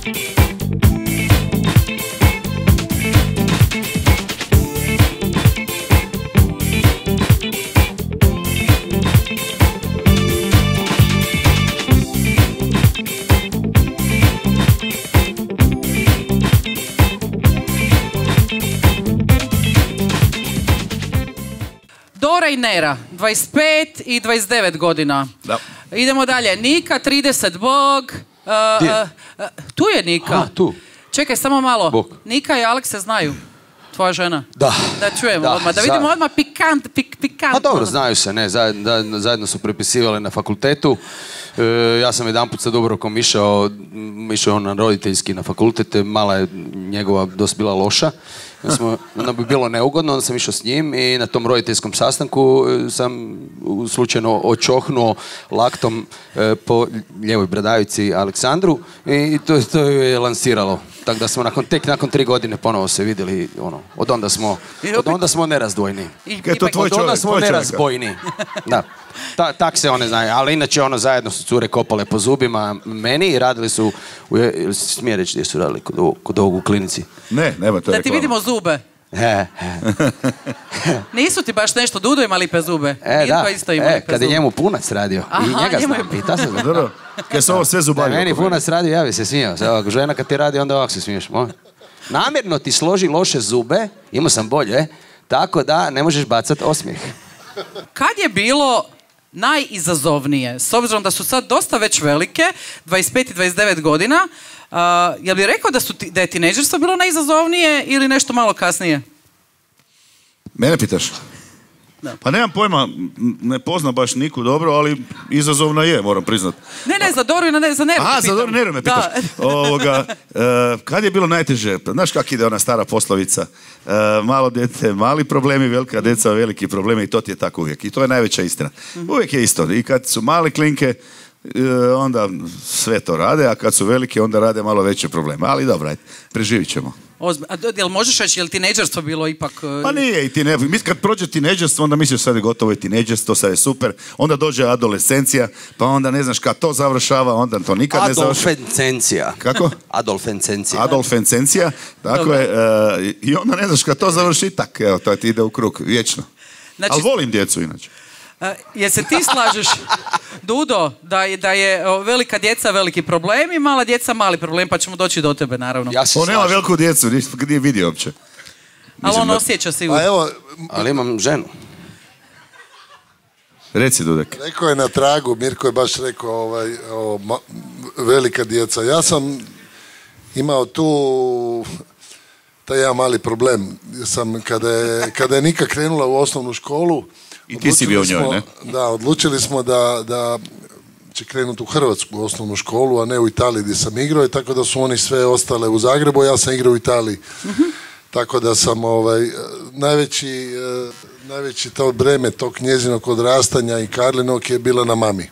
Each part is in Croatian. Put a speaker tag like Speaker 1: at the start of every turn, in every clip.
Speaker 1: Dora i Nera, 25 i 29 godina.
Speaker 2: Da.
Speaker 1: Idemo dalje. Nika, 30 bog. Uh, tu je Nika.
Speaker 3: A, tu.
Speaker 1: Čekaj, samo malo.
Speaker 3: Bog.
Speaker 1: Nika i Aleks se znaju. Tvoja žena.
Speaker 3: Da.
Speaker 1: Da čujemo
Speaker 3: Da,
Speaker 1: odmah. Da
Speaker 3: za-
Speaker 1: vidimo odmah pikant, pik, pikant.
Speaker 3: Pa dobro, znaju se, ne, zajedno, zajedno su prepisivali na fakultetu. E, ja sam jedanput sa Dubrovkom išao, išao na roditeljski na fakultet, e, mala je njegova dosta bila loša. Onda, smo, bi bilo neugodno, onda sam išao s njim i na tom roditeljskom sastanku e, sam slučajno očohnuo laktom e, po ljevoj bradavici Aleksandru i to, to je lansiralo. Tako da smo nakon, tek nakon tri godine ponovo se vidjeli, ono, od onda smo, od onda smo nerazdvojni.
Speaker 2: Je to tvoj
Speaker 3: Od onda
Speaker 2: čovjek,
Speaker 3: smo
Speaker 2: tvoj
Speaker 3: nerazbojni. Da. Ta, tak se one znaju, ali inače ono zajedno su cure kopale po zubima meni i radili su, smije reći gdje su radili kod, ovog- kod ovog u klinici.
Speaker 2: Ne, nema to
Speaker 1: Da ti
Speaker 2: reklama.
Speaker 1: vidimo zube. Nisu ti baš nešto, Dudo ima lipe zube.
Speaker 3: E,
Speaker 1: Mirko
Speaker 3: da,
Speaker 1: isto ima
Speaker 3: e,
Speaker 1: lipe
Speaker 3: kad je njemu punac radio.
Speaker 1: Aha,
Speaker 3: I njega
Speaker 1: njemu je
Speaker 3: znam. I ta se zna.
Speaker 2: Dobro, kaj su ovo sve
Speaker 3: Da,
Speaker 2: zubari.
Speaker 3: meni
Speaker 2: mene.
Speaker 3: punac radio, ja bi se smijao. Ovako, žena kad ti radi, onda ovako se smiješ. Moj. Namjerno ti složi loše zube, imao sam bolje, tako da ne možeš bacati osmijeh.
Speaker 1: Kad je bilo najizazovnije, s obzirom da su sad dosta već velike, 25 i 29 godina, uh, jel bi rekao da, su da je tineđerstvo bilo najizazovnije ili nešto malo kasnije?
Speaker 2: Mene pitaš?
Speaker 1: Da.
Speaker 2: Pa nemam pojma, ne poznam baš Niku dobro, ali izazovna je, moram priznat.
Speaker 1: Ne, ne, za Doru i na ne, za Neru.
Speaker 2: A, za dobro Neru me pitaš.
Speaker 1: Da.
Speaker 2: Ovoga, e, kad je bilo najteže? Znaš kak ide ona stara poslovica? E, malo dete, mali problemi, velika deca, veliki problemi i to ti je tako uvijek. I to je najveća istina.
Speaker 1: Mhm.
Speaker 2: Uvijek je isto. I kad su male klinke, e, onda sve to rade, a kad su velike, onda rade malo veće probleme. Ali dobro, ajde, preživit ćemo.
Speaker 1: Ozbi- A jel možeš reći, jel tineđerstvo bilo ipak... uh,
Speaker 2: Pa nije i ti ne, mis- kad prođe tineđerstvo, onda misliš sad je gotovo je tineđerstvo, sad je super, onda dođe adolescencija, pa onda ne znaš kad to završava, onda to nikad ne završava.
Speaker 3: Adolfencencija.
Speaker 2: Kako?
Speaker 3: Adolfencencija.
Speaker 2: Adolfencencija, tako
Speaker 1: Dobro.
Speaker 2: je, e, i onda ne znaš kad to završi, tak, evo, to ti ide u krug, vječno.
Speaker 1: Znači,
Speaker 2: Ali volim djecu inače.
Speaker 1: A, jel se ti slažeš, Dudo, da je, da je velika djeca veliki problem i mala djeca mali problem, pa ćemo doći do tebe, naravno.
Speaker 3: Ja se
Speaker 2: On nema veliku djecu, nije vidio uopće.
Speaker 1: Ali on osjeća sigurno.
Speaker 4: A evo,
Speaker 3: Ali imam ženu.
Speaker 2: Reci, Dudek.
Speaker 4: rekao je na tragu, Mirko je baš rekao ovaj, o, ma- velika djeca. Ja sam imao tu taj jedan mali problem. Sam, kada, je, kada je Nika krenula u osnovnu školu,
Speaker 2: I ti si bio u njoj,
Speaker 4: smo- Da, odlučili smo da, da će krenuti u Hrvatsku osnovnu školu, a ne u Italiji gdje sam igrao, i tako da su oni sve ostale u Zagrebu, a ja sam igrao u Italiji. Tako da sam ovaj, najveći, eh, najveći to breme tog njezinog odrastanja i Karlinog je bila na mami.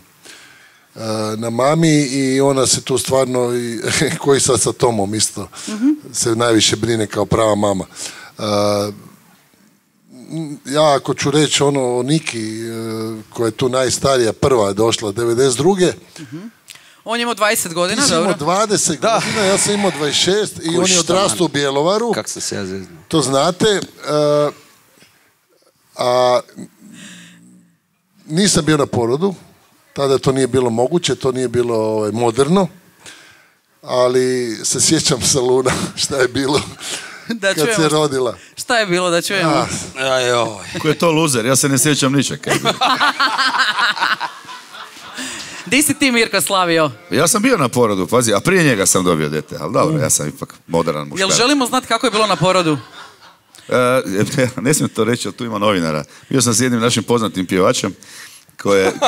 Speaker 4: Eh, Na mami i ona se tu stvarno, i, koji sad sa Tomom isto, se najviše brine kao prava mama. Eh, ja ako ću reći ono o Niki, eh, koja je tu najstarija, prva je došla, 92.
Speaker 1: On je imao 20 godina,
Speaker 4: Ti
Speaker 1: dobro.
Speaker 4: 20 godina, ja sam imao 26 i on je odrastao u Bjelovaru,
Speaker 3: Kak sam se ja
Speaker 4: to znate. eh, a nisam bio na porodu, tada to nije bilo moguće, to nije bilo ovaj, moderno, ali se sjećam saluna šta je bilo
Speaker 1: Da
Speaker 4: kad se rodila.
Speaker 1: Šta je bilo da čujemo?
Speaker 4: A,
Speaker 3: Ajoj.
Speaker 2: Ko je to luzer? Ja se ne sjećam ničeg.
Speaker 1: Di si ti Mirko slavio?
Speaker 2: Ja sam bio na porodu, pazi, a prije njega sam dobio dete, ali dobro, ja sam ipak moderan
Speaker 1: Jel
Speaker 2: muškarac.
Speaker 1: želimo znati kako je bilo na porodu?
Speaker 2: E, ne smijem to reći, ali tu ima novinara. Bio sam s jednim našim poznatim pjevačem koje...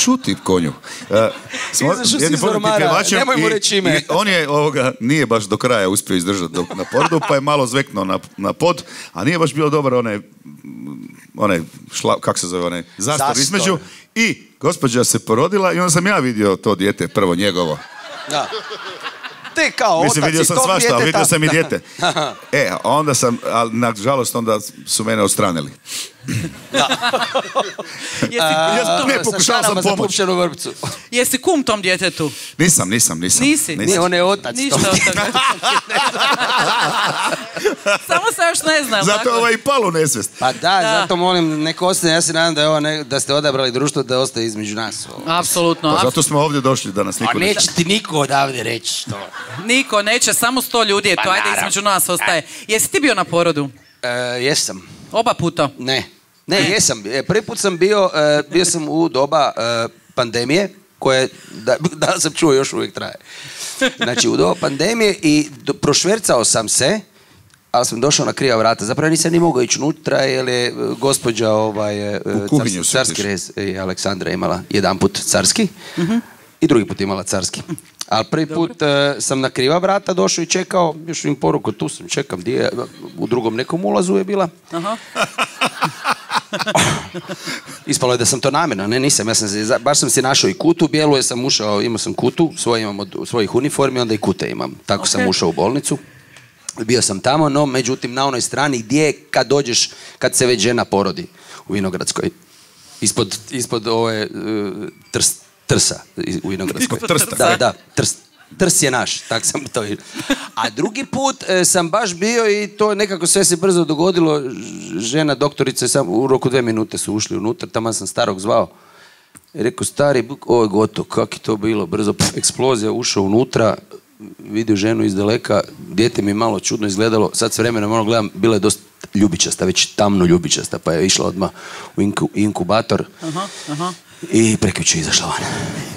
Speaker 2: Šuti konju. E, smo- pjevačem
Speaker 3: nemoj mu
Speaker 2: i-
Speaker 3: reći ime.
Speaker 2: on je ovoga, nije baš do kraja uspio izdržati do- na porodu, pa je malo zveknuo na, na pod, a nije baš bio dobar onaj, onaj šla, kak se zove, onaj zastor, između. I gospođa se porodila i onda sam ja vidio to dijete, prvo njegovo.
Speaker 3: Da. Te kao
Speaker 2: Mislim,
Speaker 3: otac
Speaker 2: vidio sam svašta, ali vidio sam i dijete. E, onda sam, ali nažalost onda su mene odstranili.
Speaker 1: Jesi,
Speaker 2: Ja- ne, pokušao sam pomoć.
Speaker 3: vrpcu.
Speaker 1: jesi kum tom djetetu?
Speaker 2: Nisam, nisam, nisam.
Speaker 1: Nisi?
Speaker 3: Nije, on je otac.
Speaker 1: Ništa toga. Samo se još ne znam.
Speaker 2: Zato
Speaker 1: tako?
Speaker 2: ovaj i palu nesvest.
Speaker 3: Pa da, zato molim, neko ostane, ja se nadam da, je ovo ne- da ste odabrali društvo da ostaje između nas.
Speaker 1: Apsolutno.
Speaker 2: Pa zato smo ovdje došli da nas
Speaker 3: A neće ti niko odavde reći što.
Speaker 1: Niko neće, samo sto ljudi je to,
Speaker 3: Pa
Speaker 1: ajde
Speaker 3: naravno.
Speaker 1: između nas ostaje. Jesi ti bio na porodu?
Speaker 3: E, jesam.
Speaker 1: Oba puta.
Speaker 3: Ne. Ne, jesam. E, Prvi put sam bio, e, bio sam u doba e, pandemije, koje, da, da sam čuo, još uvijek traje. Znači, u doba pandemije i do, prošvercao sam se, ali sam došao na kriva vrata. Zapravo nisam ni mogao ići unutra, jer je gospođa ovaj, carski rez Aleksandra imala jedan put carski i drugi put imala carski. Ali prvi put e, sam na kriva vrata došao i čekao, još im poruku, tu sam, čekam, di je, u drugom nekom ulazu je bila.
Speaker 1: Aha.
Speaker 3: Ispalo je da sam to namjerno, ne nisam, ja sam baš sam si našao i kutu bijelu, jer sam ušao, imao sam kutu, svoje imam od svojih uniformi, onda i kute imam. Tako sam ušao u bolnicu. Bio sam tamo, no međutim na onoj strani gdje je kad dođeš, kad se već žena porodi u Vinogradskoj. Ispod, ispod ove uh, trs, trsa i- u Vinogradskoj.
Speaker 2: Trsta.
Speaker 3: Da, da, trst. Trs je naš, tak sam to vidio. A drugi put e, sam baš bio i to nekako sve se brzo dogodilo. Žena doktorica je sam u roku dve minute su ušli unutra, tamo sam starog zvao. I rekao, stari, ovo je gotovo, kak je to bilo, brzo, pf, eksplozija, ušao unutra, vidio ženu iz daleka, dijete mi je malo čudno izgledalo, sad s vremenom ono gledam, bila je dosta ljubičasta, već tamno ljubičasta, pa je išla odmah u inku- inkubator
Speaker 1: Aha, aha.
Speaker 3: I prekjuče je izašla van.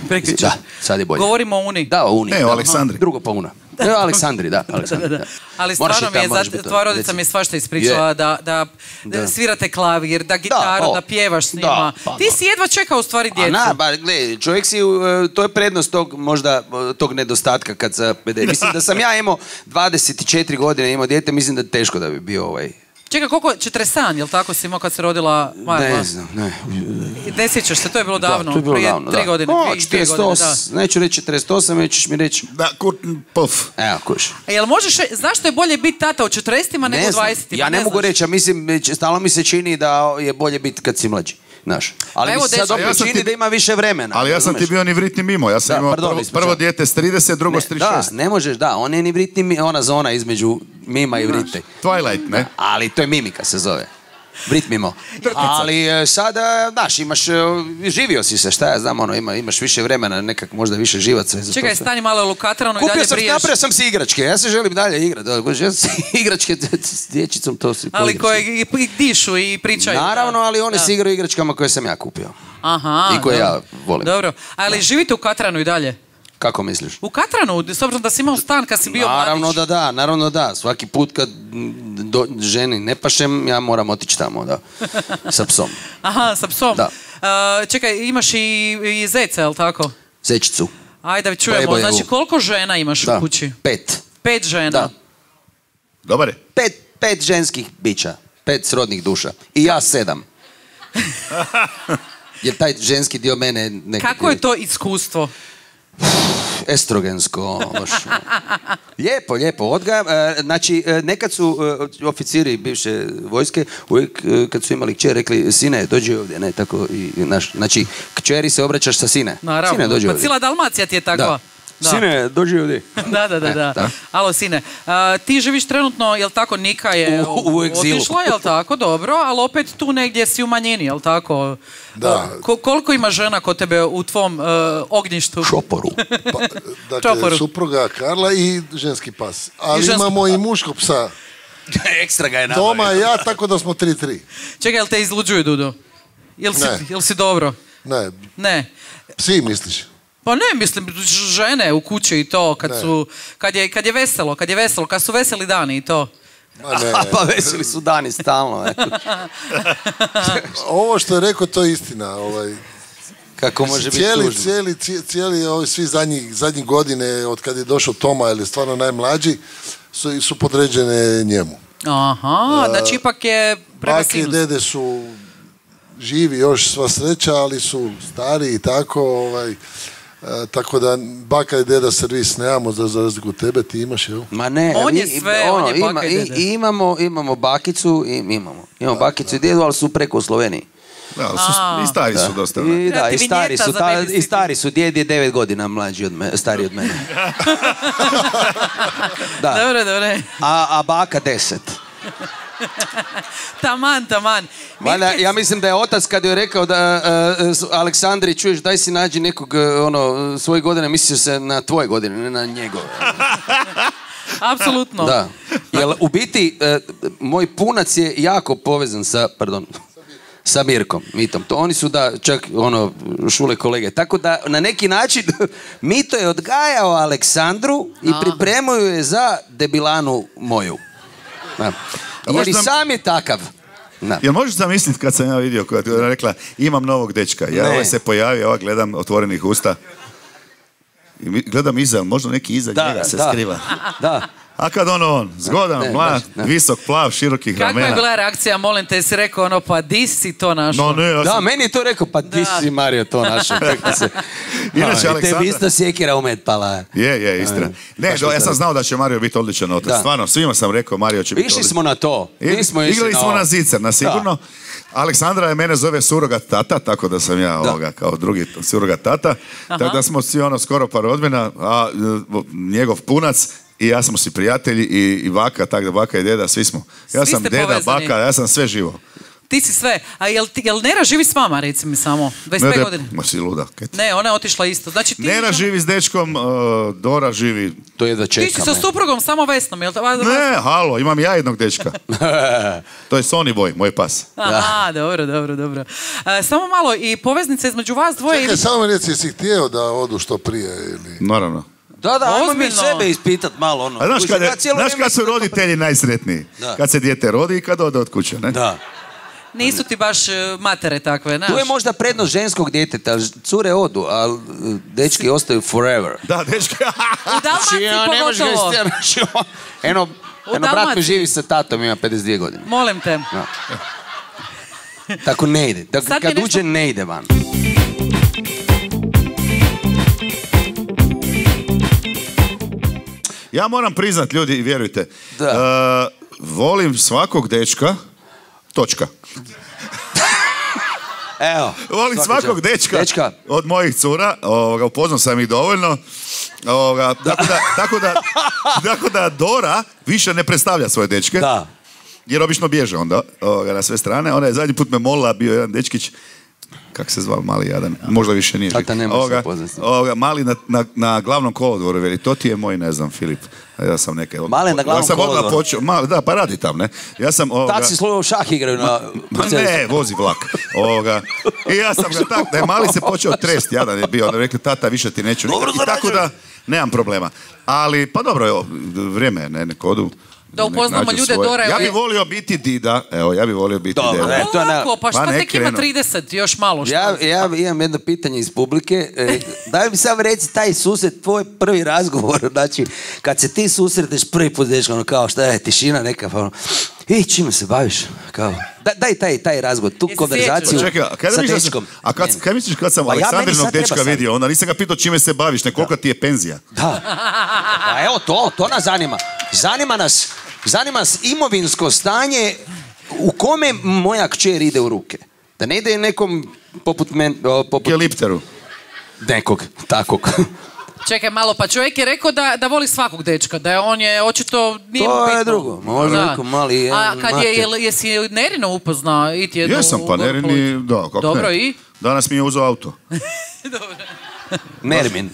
Speaker 1: Prekjuče.
Speaker 3: Da, sad je bolje.
Speaker 1: Govorimo o Uni.
Speaker 3: Da, o Uni.
Speaker 2: Ne, o
Speaker 3: da.
Speaker 2: Aleksandri.
Speaker 3: Drugo pa Una. Ne, o Aleksandri, da. Aleksandri,
Speaker 1: Da, da.
Speaker 3: da.
Speaker 1: Ali stvarno mi je, za, tvoja rodica mi je svašta ispričala,
Speaker 3: Je.
Speaker 1: da, da,
Speaker 3: Da.
Speaker 1: svirate klavir, da gitaru, da,
Speaker 3: o.
Speaker 1: pjevaš s
Speaker 3: Da,
Speaker 1: njima.
Speaker 3: pa
Speaker 1: Ti
Speaker 3: da.
Speaker 1: si jedva čekao u stvari
Speaker 3: A
Speaker 1: djecu.
Speaker 3: na, ba, gle, čovjek si, uh, to je prednost tog, možda, uh, tog nedostatka kad sa Mislim da sam ja imao 24 godine, imao dijete, mislim da teško da bi bio ovaj...
Speaker 1: Čekaj, koliko, 47, jel tako si imao kad se rodila Marla?
Speaker 3: Ne znam, ne.
Speaker 1: Ne sjećaš se, to je bilo davno,
Speaker 3: da, to je bilo
Speaker 1: prije
Speaker 3: davno,
Speaker 1: tri
Speaker 3: da.
Speaker 1: godine,
Speaker 3: O,
Speaker 1: dvije, dvije godine, da.
Speaker 3: 48, neću reći 48, već ćeš mi reći,
Speaker 2: Da, kur, puf.
Speaker 3: evo, kuš.
Speaker 1: A jel možeš, zašto je bolje biti tata u 40-ima nego u
Speaker 3: Ne znam,
Speaker 1: 20-ima?
Speaker 3: ja ne, mogu
Speaker 1: znaš.
Speaker 3: reći, a mislim, stalno mi se čini da je bolje biti kad si mlađi. Znaš. Ali
Speaker 1: Pa evo,
Speaker 3: mi se sad opet
Speaker 2: ja
Speaker 3: čini
Speaker 2: ti-
Speaker 3: da ima više vremena.
Speaker 2: Ali ja sam ti bio ni vrit ni mimo. Ja sam
Speaker 3: Da,
Speaker 2: imao
Speaker 3: pardon,
Speaker 2: prvo, prvo dijete s 30, drugo s
Speaker 3: Ne,
Speaker 2: 36.
Speaker 3: da, ne možeš, da, on je ni vrit ni mi- ona zona između mima i vrite.
Speaker 2: Twilight, ne?
Speaker 3: Ali to je mimika se zove. Vrit mimo. Ali e, sada, znaš, imaš, e, živio si se, šta ja znam, ono, ima, imaš više vremena, nekak možda više živaca.
Speaker 1: Čekaj, stani malo u Katranu i
Speaker 3: Kupio
Speaker 1: dalje
Speaker 3: sam,
Speaker 1: briješ.
Speaker 3: napravio sam si igračke, ja se želim dalje igrati. Ja sam si igračke s dječicom, to si
Speaker 1: Ali koje i, i dišu i pričaju.
Speaker 3: Naravno, ali one
Speaker 1: Da.
Speaker 3: se igraju igračkama koje sam ja kupio.
Speaker 1: Aha,
Speaker 3: I koje
Speaker 1: dobro.
Speaker 3: ja volim.
Speaker 1: Dobro, ali živite u Katranu i dalje?
Speaker 3: Kako misliš?
Speaker 1: U Katranu, s obzirom da si imao stan kad si bio
Speaker 3: naravno
Speaker 1: mladić.
Speaker 3: da da, naravno da. Svaki put kad do, ženi ne pašem, ja moram otići tamo, da. Sa psom.
Speaker 1: Aha, sa psom.
Speaker 3: Da.
Speaker 1: A, čekaj, imaš i, i zeca, jel tako?
Speaker 3: Zečicu.
Speaker 1: Ajde da čujemo, znači koliko žena imaš
Speaker 3: Da.
Speaker 1: u kući?
Speaker 3: Pet.
Speaker 1: Pet žena.
Speaker 3: Da.
Speaker 2: Dobar je.
Speaker 3: Pet, pet ženskih bića. Pet srodnih duša. I ja sedam. Jer taj ženski dio mene... Nekak
Speaker 1: Kako je to iskustvo?
Speaker 3: Estrogensko. baš. lijepo, lijepo. Odgajam. e, Znači, e, nekad su e, oficiri bivše vojske uvijek kad su imali kćer rekli sine, dođi ovdje. Ne, tako i, naš, znači, kćeri se obraćaš sa sine.
Speaker 1: Naravno,
Speaker 3: Sine, dođi
Speaker 1: pa
Speaker 3: ovdje.
Speaker 1: cijela Dalmacija ti je takva.
Speaker 3: Da. Sine, dođi ovdje.
Speaker 1: da, da, da,
Speaker 3: E,
Speaker 1: da.
Speaker 3: da.
Speaker 1: Alo, sine, a, ti živiš trenutno, jel tako, Nika je
Speaker 3: U- u egzilu.
Speaker 1: otišla, jel tako, dobro, ali opet tu negdje si u manjini, jel tako?
Speaker 4: Da.
Speaker 1: Ko- koliko ima žena kod tebe u tvom e, ognjištu?
Speaker 3: Šoporu.
Speaker 4: Pa, dakle,
Speaker 1: Čoporu.
Speaker 4: supruga Karla i ženski pas. Ali
Speaker 1: ženski
Speaker 4: imamo i muškog psa.
Speaker 3: Ekstra ga je
Speaker 4: Toma i ja, tako da smo 3-3.
Speaker 1: Čekaj, jel te izluđuju, Dudo? Jel si,
Speaker 4: Ne.
Speaker 1: jel si dobro?
Speaker 4: Ne,
Speaker 1: Ne.
Speaker 4: psi misliš?
Speaker 1: Pa ne, mislim, žene u kući i to, kad,
Speaker 4: Ne.
Speaker 1: su, kad, je, kad je veselo, kad je veselo, kad su veseli dani i to.
Speaker 4: Ma ne.
Speaker 3: pa veseli su dani stalno.
Speaker 4: Ovo što je rekao, to je istina. Ovaj,
Speaker 3: Kako može biti
Speaker 4: cijeli,
Speaker 3: tužno.
Speaker 4: cijeli, cijeli, cijeli ovi svi zadnjih, zadnjih godine, od kad je došao Toma, ili stvarno najmlađi, su, su podređene njemu.
Speaker 1: Aha, znači ipak je
Speaker 4: Bake i dede su živi još sva sreća, ali su stari i tako. Ovaj, E, tako da baka i deda servis nemamo za, za razliku od tebe, ti imaš, jel?
Speaker 3: Ma ne,
Speaker 1: On
Speaker 3: mi-
Speaker 1: je sve, on je baka i
Speaker 3: i- imamo, imamo bakicu, i, imamo. Imamo bakicu i djedu, ali su preko u Sloveniji.
Speaker 2: Da, su, I stari su dosta.
Speaker 3: I, da, i stari su, ta- i stari su, djed je devet godina mlađi od mene, stariji od mene. da.
Speaker 1: Dobro, dobro.
Speaker 3: A, a baka deset.
Speaker 1: Taman, taman.
Speaker 3: Valjda,
Speaker 1: Mirke,
Speaker 3: ja mislim da je otac kad je rekao da uh, s- Aleksandri čuješ daj si nađi nekog uh, ono svoje godine mislio se na tvoje godine ne na njegove.
Speaker 1: Apsolutno.
Speaker 3: Da. Jel u biti uh, moj punac je jako povezan sa pardon sa Mirkom, Mitom. To oni su da čak ono šule kolege. Tako da na neki način Mito je odgajao Aleksandru i pripremio ju je za debilanu moju. Da. Jer i sam je takav. Da.
Speaker 2: Jel možeš zamisliti kad sam ja vidio koja je rekla imam novog dečka. Ja
Speaker 3: Ne.
Speaker 2: ovaj se pojavio, ova gledam otvorenih usta. I gledam iza, možda neki iza njega se skriva.
Speaker 3: Da.
Speaker 2: A kad ono on, zgodan,
Speaker 3: Ne,
Speaker 2: mlad,
Speaker 3: ne.
Speaker 2: visok, plav, širokih
Speaker 1: Kakva je
Speaker 2: ramena.
Speaker 1: bila reakcija, molim te, si rekao ono, pa di si to našao?
Speaker 2: No ne, ja
Speaker 3: Da, meni je to rekao, pa
Speaker 1: Da.
Speaker 3: si Mario to našao. kako se...
Speaker 2: Inače, Aleksandra-
Speaker 3: Tebi isto sjekira umet pala.
Speaker 2: je, je, istina. Ne, do, ja sam znao da će Mario biti odličan otac.
Speaker 3: Da.
Speaker 2: Stvarno, svima sam rekao Mario će biti
Speaker 3: Išli
Speaker 2: odličan.
Speaker 3: smo na to. Nismo išli
Speaker 2: Igrali smo na zicer, na sigurno. Aleksandra je mene zove surogat tata, tako da sam ja ovoga, kao drugi surogat tata. Tako da smo svi ono skoro par rodbina, a e, njegov punac i ja smo si prijatelji i, i baka, tako da baka i deda, svi smo. Ja
Speaker 1: Svi
Speaker 2: sam
Speaker 1: ste
Speaker 2: deda,
Speaker 1: povezani.
Speaker 2: baka, ja sam sve živo.
Speaker 1: Ti si sve. A jel, jel Nera živi s vama, reci mi samo? 25
Speaker 2: Ne,
Speaker 1: godina.
Speaker 2: Ma si luda. kaj ti-
Speaker 1: Ne, ona je otišla isto. Znači ti...
Speaker 2: Nera živi s dečkom, e, Dora živi...
Speaker 3: To je da
Speaker 1: Ti si sa suprugom, samo Vesnom, jel? to-
Speaker 2: Ne, halo, imam ja jednog dečka. To je Sony Boy, moj pas.
Speaker 1: Aha, dobro, dobro, dobro. E, samo malo, i poveznica između vas dvoje...
Speaker 4: Čekaj, samo mi reci, jesi htio da odu što prije ili...
Speaker 2: Naravno.
Speaker 3: Da, da, ajmo mi sebe ispitat malo. Ono.
Speaker 2: A znaš
Speaker 3: Kužiš,
Speaker 2: kad, je-
Speaker 3: ja cijelo
Speaker 2: znaš
Speaker 3: vrijeme
Speaker 2: kad su roditelji najsretniji?
Speaker 3: Da.
Speaker 2: Kad se dijete rodi i kad ode od kuće, ne?
Speaker 3: Da.
Speaker 1: Nisu ti baš e, matere takve, znaš?
Speaker 3: Tu je možda prednost ženskog djeteta. Cure odu, ali uh, dečki ostaju forever.
Speaker 2: Da, dečki.
Speaker 1: U Dalmaciji pogotovo.
Speaker 3: Znači, on- eno, eno, brat mi živi sa tatom, ima 52 godine.
Speaker 1: Molim te.
Speaker 3: Da. Tako ne ide. Tako, kad
Speaker 1: nešto-
Speaker 3: uđe, ne ide van.
Speaker 2: Ja moram priznat, ljudi, vjerujte.
Speaker 3: Da.
Speaker 2: e, volim svakog dečka, točka.
Speaker 3: Evo.
Speaker 2: Volim svakog dečka,
Speaker 3: Dečka.
Speaker 2: od mojih cura, ovoga, upoznao sam ih dovoljno. Ovoga, tako, da, tako, da, tako da Dora više ne predstavlja svoje dečke.
Speaker 3: Da.
Speaker 2: Jer obično bježe onda ovoga, na sve strane. Ona je zadnji put me molila, bio jedan dečkić, kak se zvao mali jadan, možda više nije.
Speaker 3: Tata
Speaker 2: živ.
Speaker 3: ne može se
Speaker 2: Ovoga, ovoga, mali na, na, na glavnom kolodvoru, veli, to ti je moj, ne znam, Filip. A Ja sam neke...
Speaker 3: Mali na glavnom
Speaker 2: ja sam
Speaker 3: kolodvoru.
Speaker 2: počeo, mali, da, pa radi tam, ne? Ja sam... Ovoga,
Speaker 3: Tad si slovo šah igraju na...
Speaker 2: Ma ne, vozi vlak. Ovoga. I ja sam ga tak, da je mali se počeo trest, jadan je bio. Onda rekli, tata, više ti neću.
Speaker 3: Dobro
Speaker 2: I tako da, nemam problema. Ali, pa dobro, evo, vrijeme je, ne, nek odu.
Speaker 1: Da upoznamo ljude
Speaker 2: svoje.
Speaker 1: Dora,
Speaker 2: Ja
Speaker 1: evo
Speaker 2: bi
Speaker 1: je-
Speaker 2: volio biti dida, evo, ja bi volio biti
Speaker 3: Dobro,
Speaker 2: deda.
Speaker 3: ne. to je na-
Speaker 1: pa šta
Speaker 2: Pa ne
Speaker 1: tek ima
Speaker 2: krenu.
Speaker 1: 30, još malo šta?
Speaker 3: Ja, ja imam jedno pitanje iz publike. E, daj mi sam reci taj susret, tvoj prvi razgovor, znači, kad se ti susretneš prvi put, dečko, ono kao šta je, tišina neka, pa ono, i čime se baviš? Kao, da, daj taj, taj razgovor, tu
Speaker 1: Jesi
Speaker 3: konverzaciju
Speaker 2: Pa čekaj,
Speaker 3: sa dečkom.
Speaker 2: a kad, kad misliš kad sam
Speaker 3: Pa ja,
Speaker 2: Aleksandrinog
Speaker 3: treba
Speaker 2: dečka vidio, onda nisam ga pitao čime se baviš, ne koliko ti je penzija.
Speaker 3: Da. Pa evo to, to nas zanima. Zanima nas, zanima nas imovinsko stanje u kome moja kćer ide u ruke. Da ne ide nekom poput, men, o, poput
Speaker 2: Kelipteru.
Speaker 3: nekog takvog.
Speaker 1: Čekaj malo, pa čovjek je rekao da, da voli svakog dečka, da je on je očito... Nije
Speaker 3: To je drugo, možda neko mali,
Speaker 1: A
Speaker 3: eh,
Speaker 1: kad je, jesi Nerino upoznao i ti jednu
Speaker 2: Jesam, pa Nerini, da, kako
Speaker 1: Dobro,
Speaker 2: ne.
Speaker 1: i?
Speaker 2: Danas mi je uzeo auto.
Speaker 3: Nermin.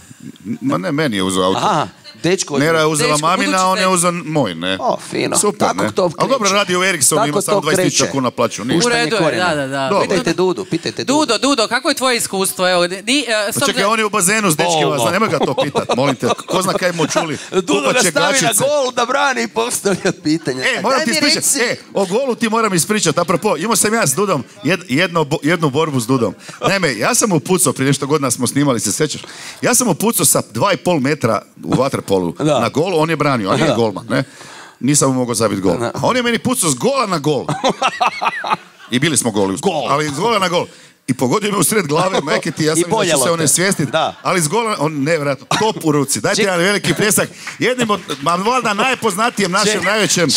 Speaker 2: Ma ne, meni je uzeo auto.
Speaker 3: Aha, dečko.
Speaker 2: Nera je uzela
Speaker 1: Dečko,
Speaker 2: mamina, a on je uzeo moj, ne.
Speaker 3: O, fino.
Speaker 2: Super,
Speaker 3: Tako
Speaker 2: ne?
Speaker 3: to
Speaker 2: Ali dobro,
Speaker 3: kreće.
Speaker 2: radi u Ericssonu, ima samo
Speaker 3: to
Speaker 2: 20.000
Speaker 3: kreće.
Speaker 2: kuna plaću.
Speaker 1: U
Speaker 2: Ništa.
Speaker 3: Puštanje
Speaker 1: redu je, da, da, da.
Speaker 2: Dobro.
Speaker 3: Pitajte Dudu, pitajte Dudu.
Speaker 1: Dudo, Dudo, kako je tvoje iskustvo? Evo, ni,
Speaker 2: Pa čekaj, on je u bazenu s dečkima, zna, nemoj ga to pitat, molim te. Ko zna kaj mu čuli?
Speaker 3: Dudo ga
Speaker 2: će
Speaker 3: stavi na gol da brani i postavlja pitanja.
Speaker 2: E, moram ti ispričat,
Speaker 3: reci-
Speaker 2: e, o golu ti moram ispričat, apropo, imao sam ja s Dudom jed- jedno, jednu borbu s Dudom. Naime, ja sam upucao, prije nešto godina smo snimali, se sjećaš? Ja sam upucao sa dva i pol metra u vaterpolu
Speaker 3: Da.
Speaker 2: na gol, on je branio, a nije golman, ne? Nisam mu mogao zabiti gol.
Speaker 3: Da.
Speaker 2: A on je meni pucao s gola na gol. I bili smo goli. uz-
Speaker 3: Gol.
Speaker 2: Ali s gola na gol. i pogodio me u sred glave, majke ti, ja sam da će se on nesvijestiti,
Speaker 3: Da.
Speaker 2: ali zgola, on nevjerojatno, top u ruci, dajte jedan veliki pljesak, jednim od, ma valjda najpoznatijem našem,
Speaker 3: Ček-
Speaker 2: najvećem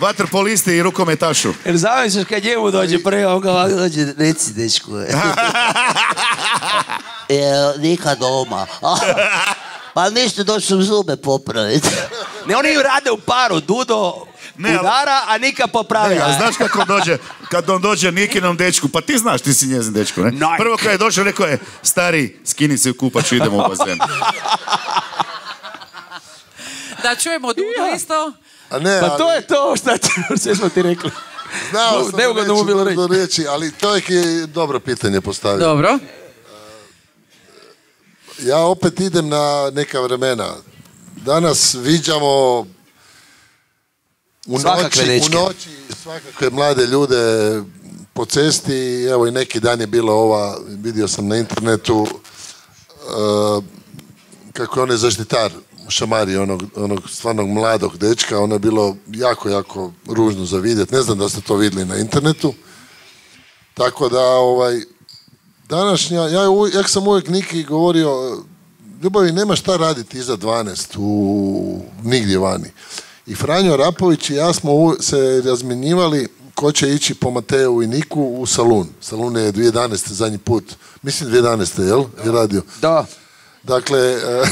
Speaker 2: vaterpolisti i rukometašu.
Speaker 3: Jer zamisliš kad njemu dođe prvi, on ga ovako dođe, reci dečko. e, nikad doma. Pa ništa, došao sam zube popraviti. ne, oni rade u paru, Dudo
Speaker 2: Ne,
Speaker 3: udara, a Nika popravlja.
Speaker 2: Ne, a znaš kako dođe, kad on dođe Nikinom dečku, pa ti znaš, ti si njezin dečko, ne?
Speaker 3: Nike.
Speaker 2: Prvo kad je došao, rekao je, stari, skini se u kupaču, idemo u bazen.
Speaker 1: Da čujemo Dudu isto.
Speaker 4: A ne,
Speaker 3: Pa
Speaker 4: ali-
Speaker 3: to je to šta ti, sve smo ti rekli.
Speaker 4: Znao sam da neću
Speaker 3: bilo reći.
Speaker 4: do riječi, ali čovjek je dobro pitanje postavio.
Speaker 1: Dobro.
Speaker 4: Ja opet idem na neka vremena. Danas viđamo u
Speaker 3: Svakakve
Speaker 4: noći, u noći svakakve mlade ljude po cesti. Evo i neki dan je bila ova, vidio sam na internetu uh, kako je on je zaštitar šamari onog, onog stvarnog mladog dečka. Ono je bilo jako, jako ružno za vidjeti. Ne znam da ste to vidjeli na internetu. Tako da, ovaj, današnja, ja, ja sam uvijek Niki govorio, ljubavi nema šta raditi iza 12 u nigdje vani. I Franjo Rapović i ja smo u- se razmjenjivali ko će ići po Mateju i Niku u salun. Salun je 2011. zadnji put. Mislim 2011. jel? Je radio.
Speaker 3: Da,
Speaker 4: Dakle, eh,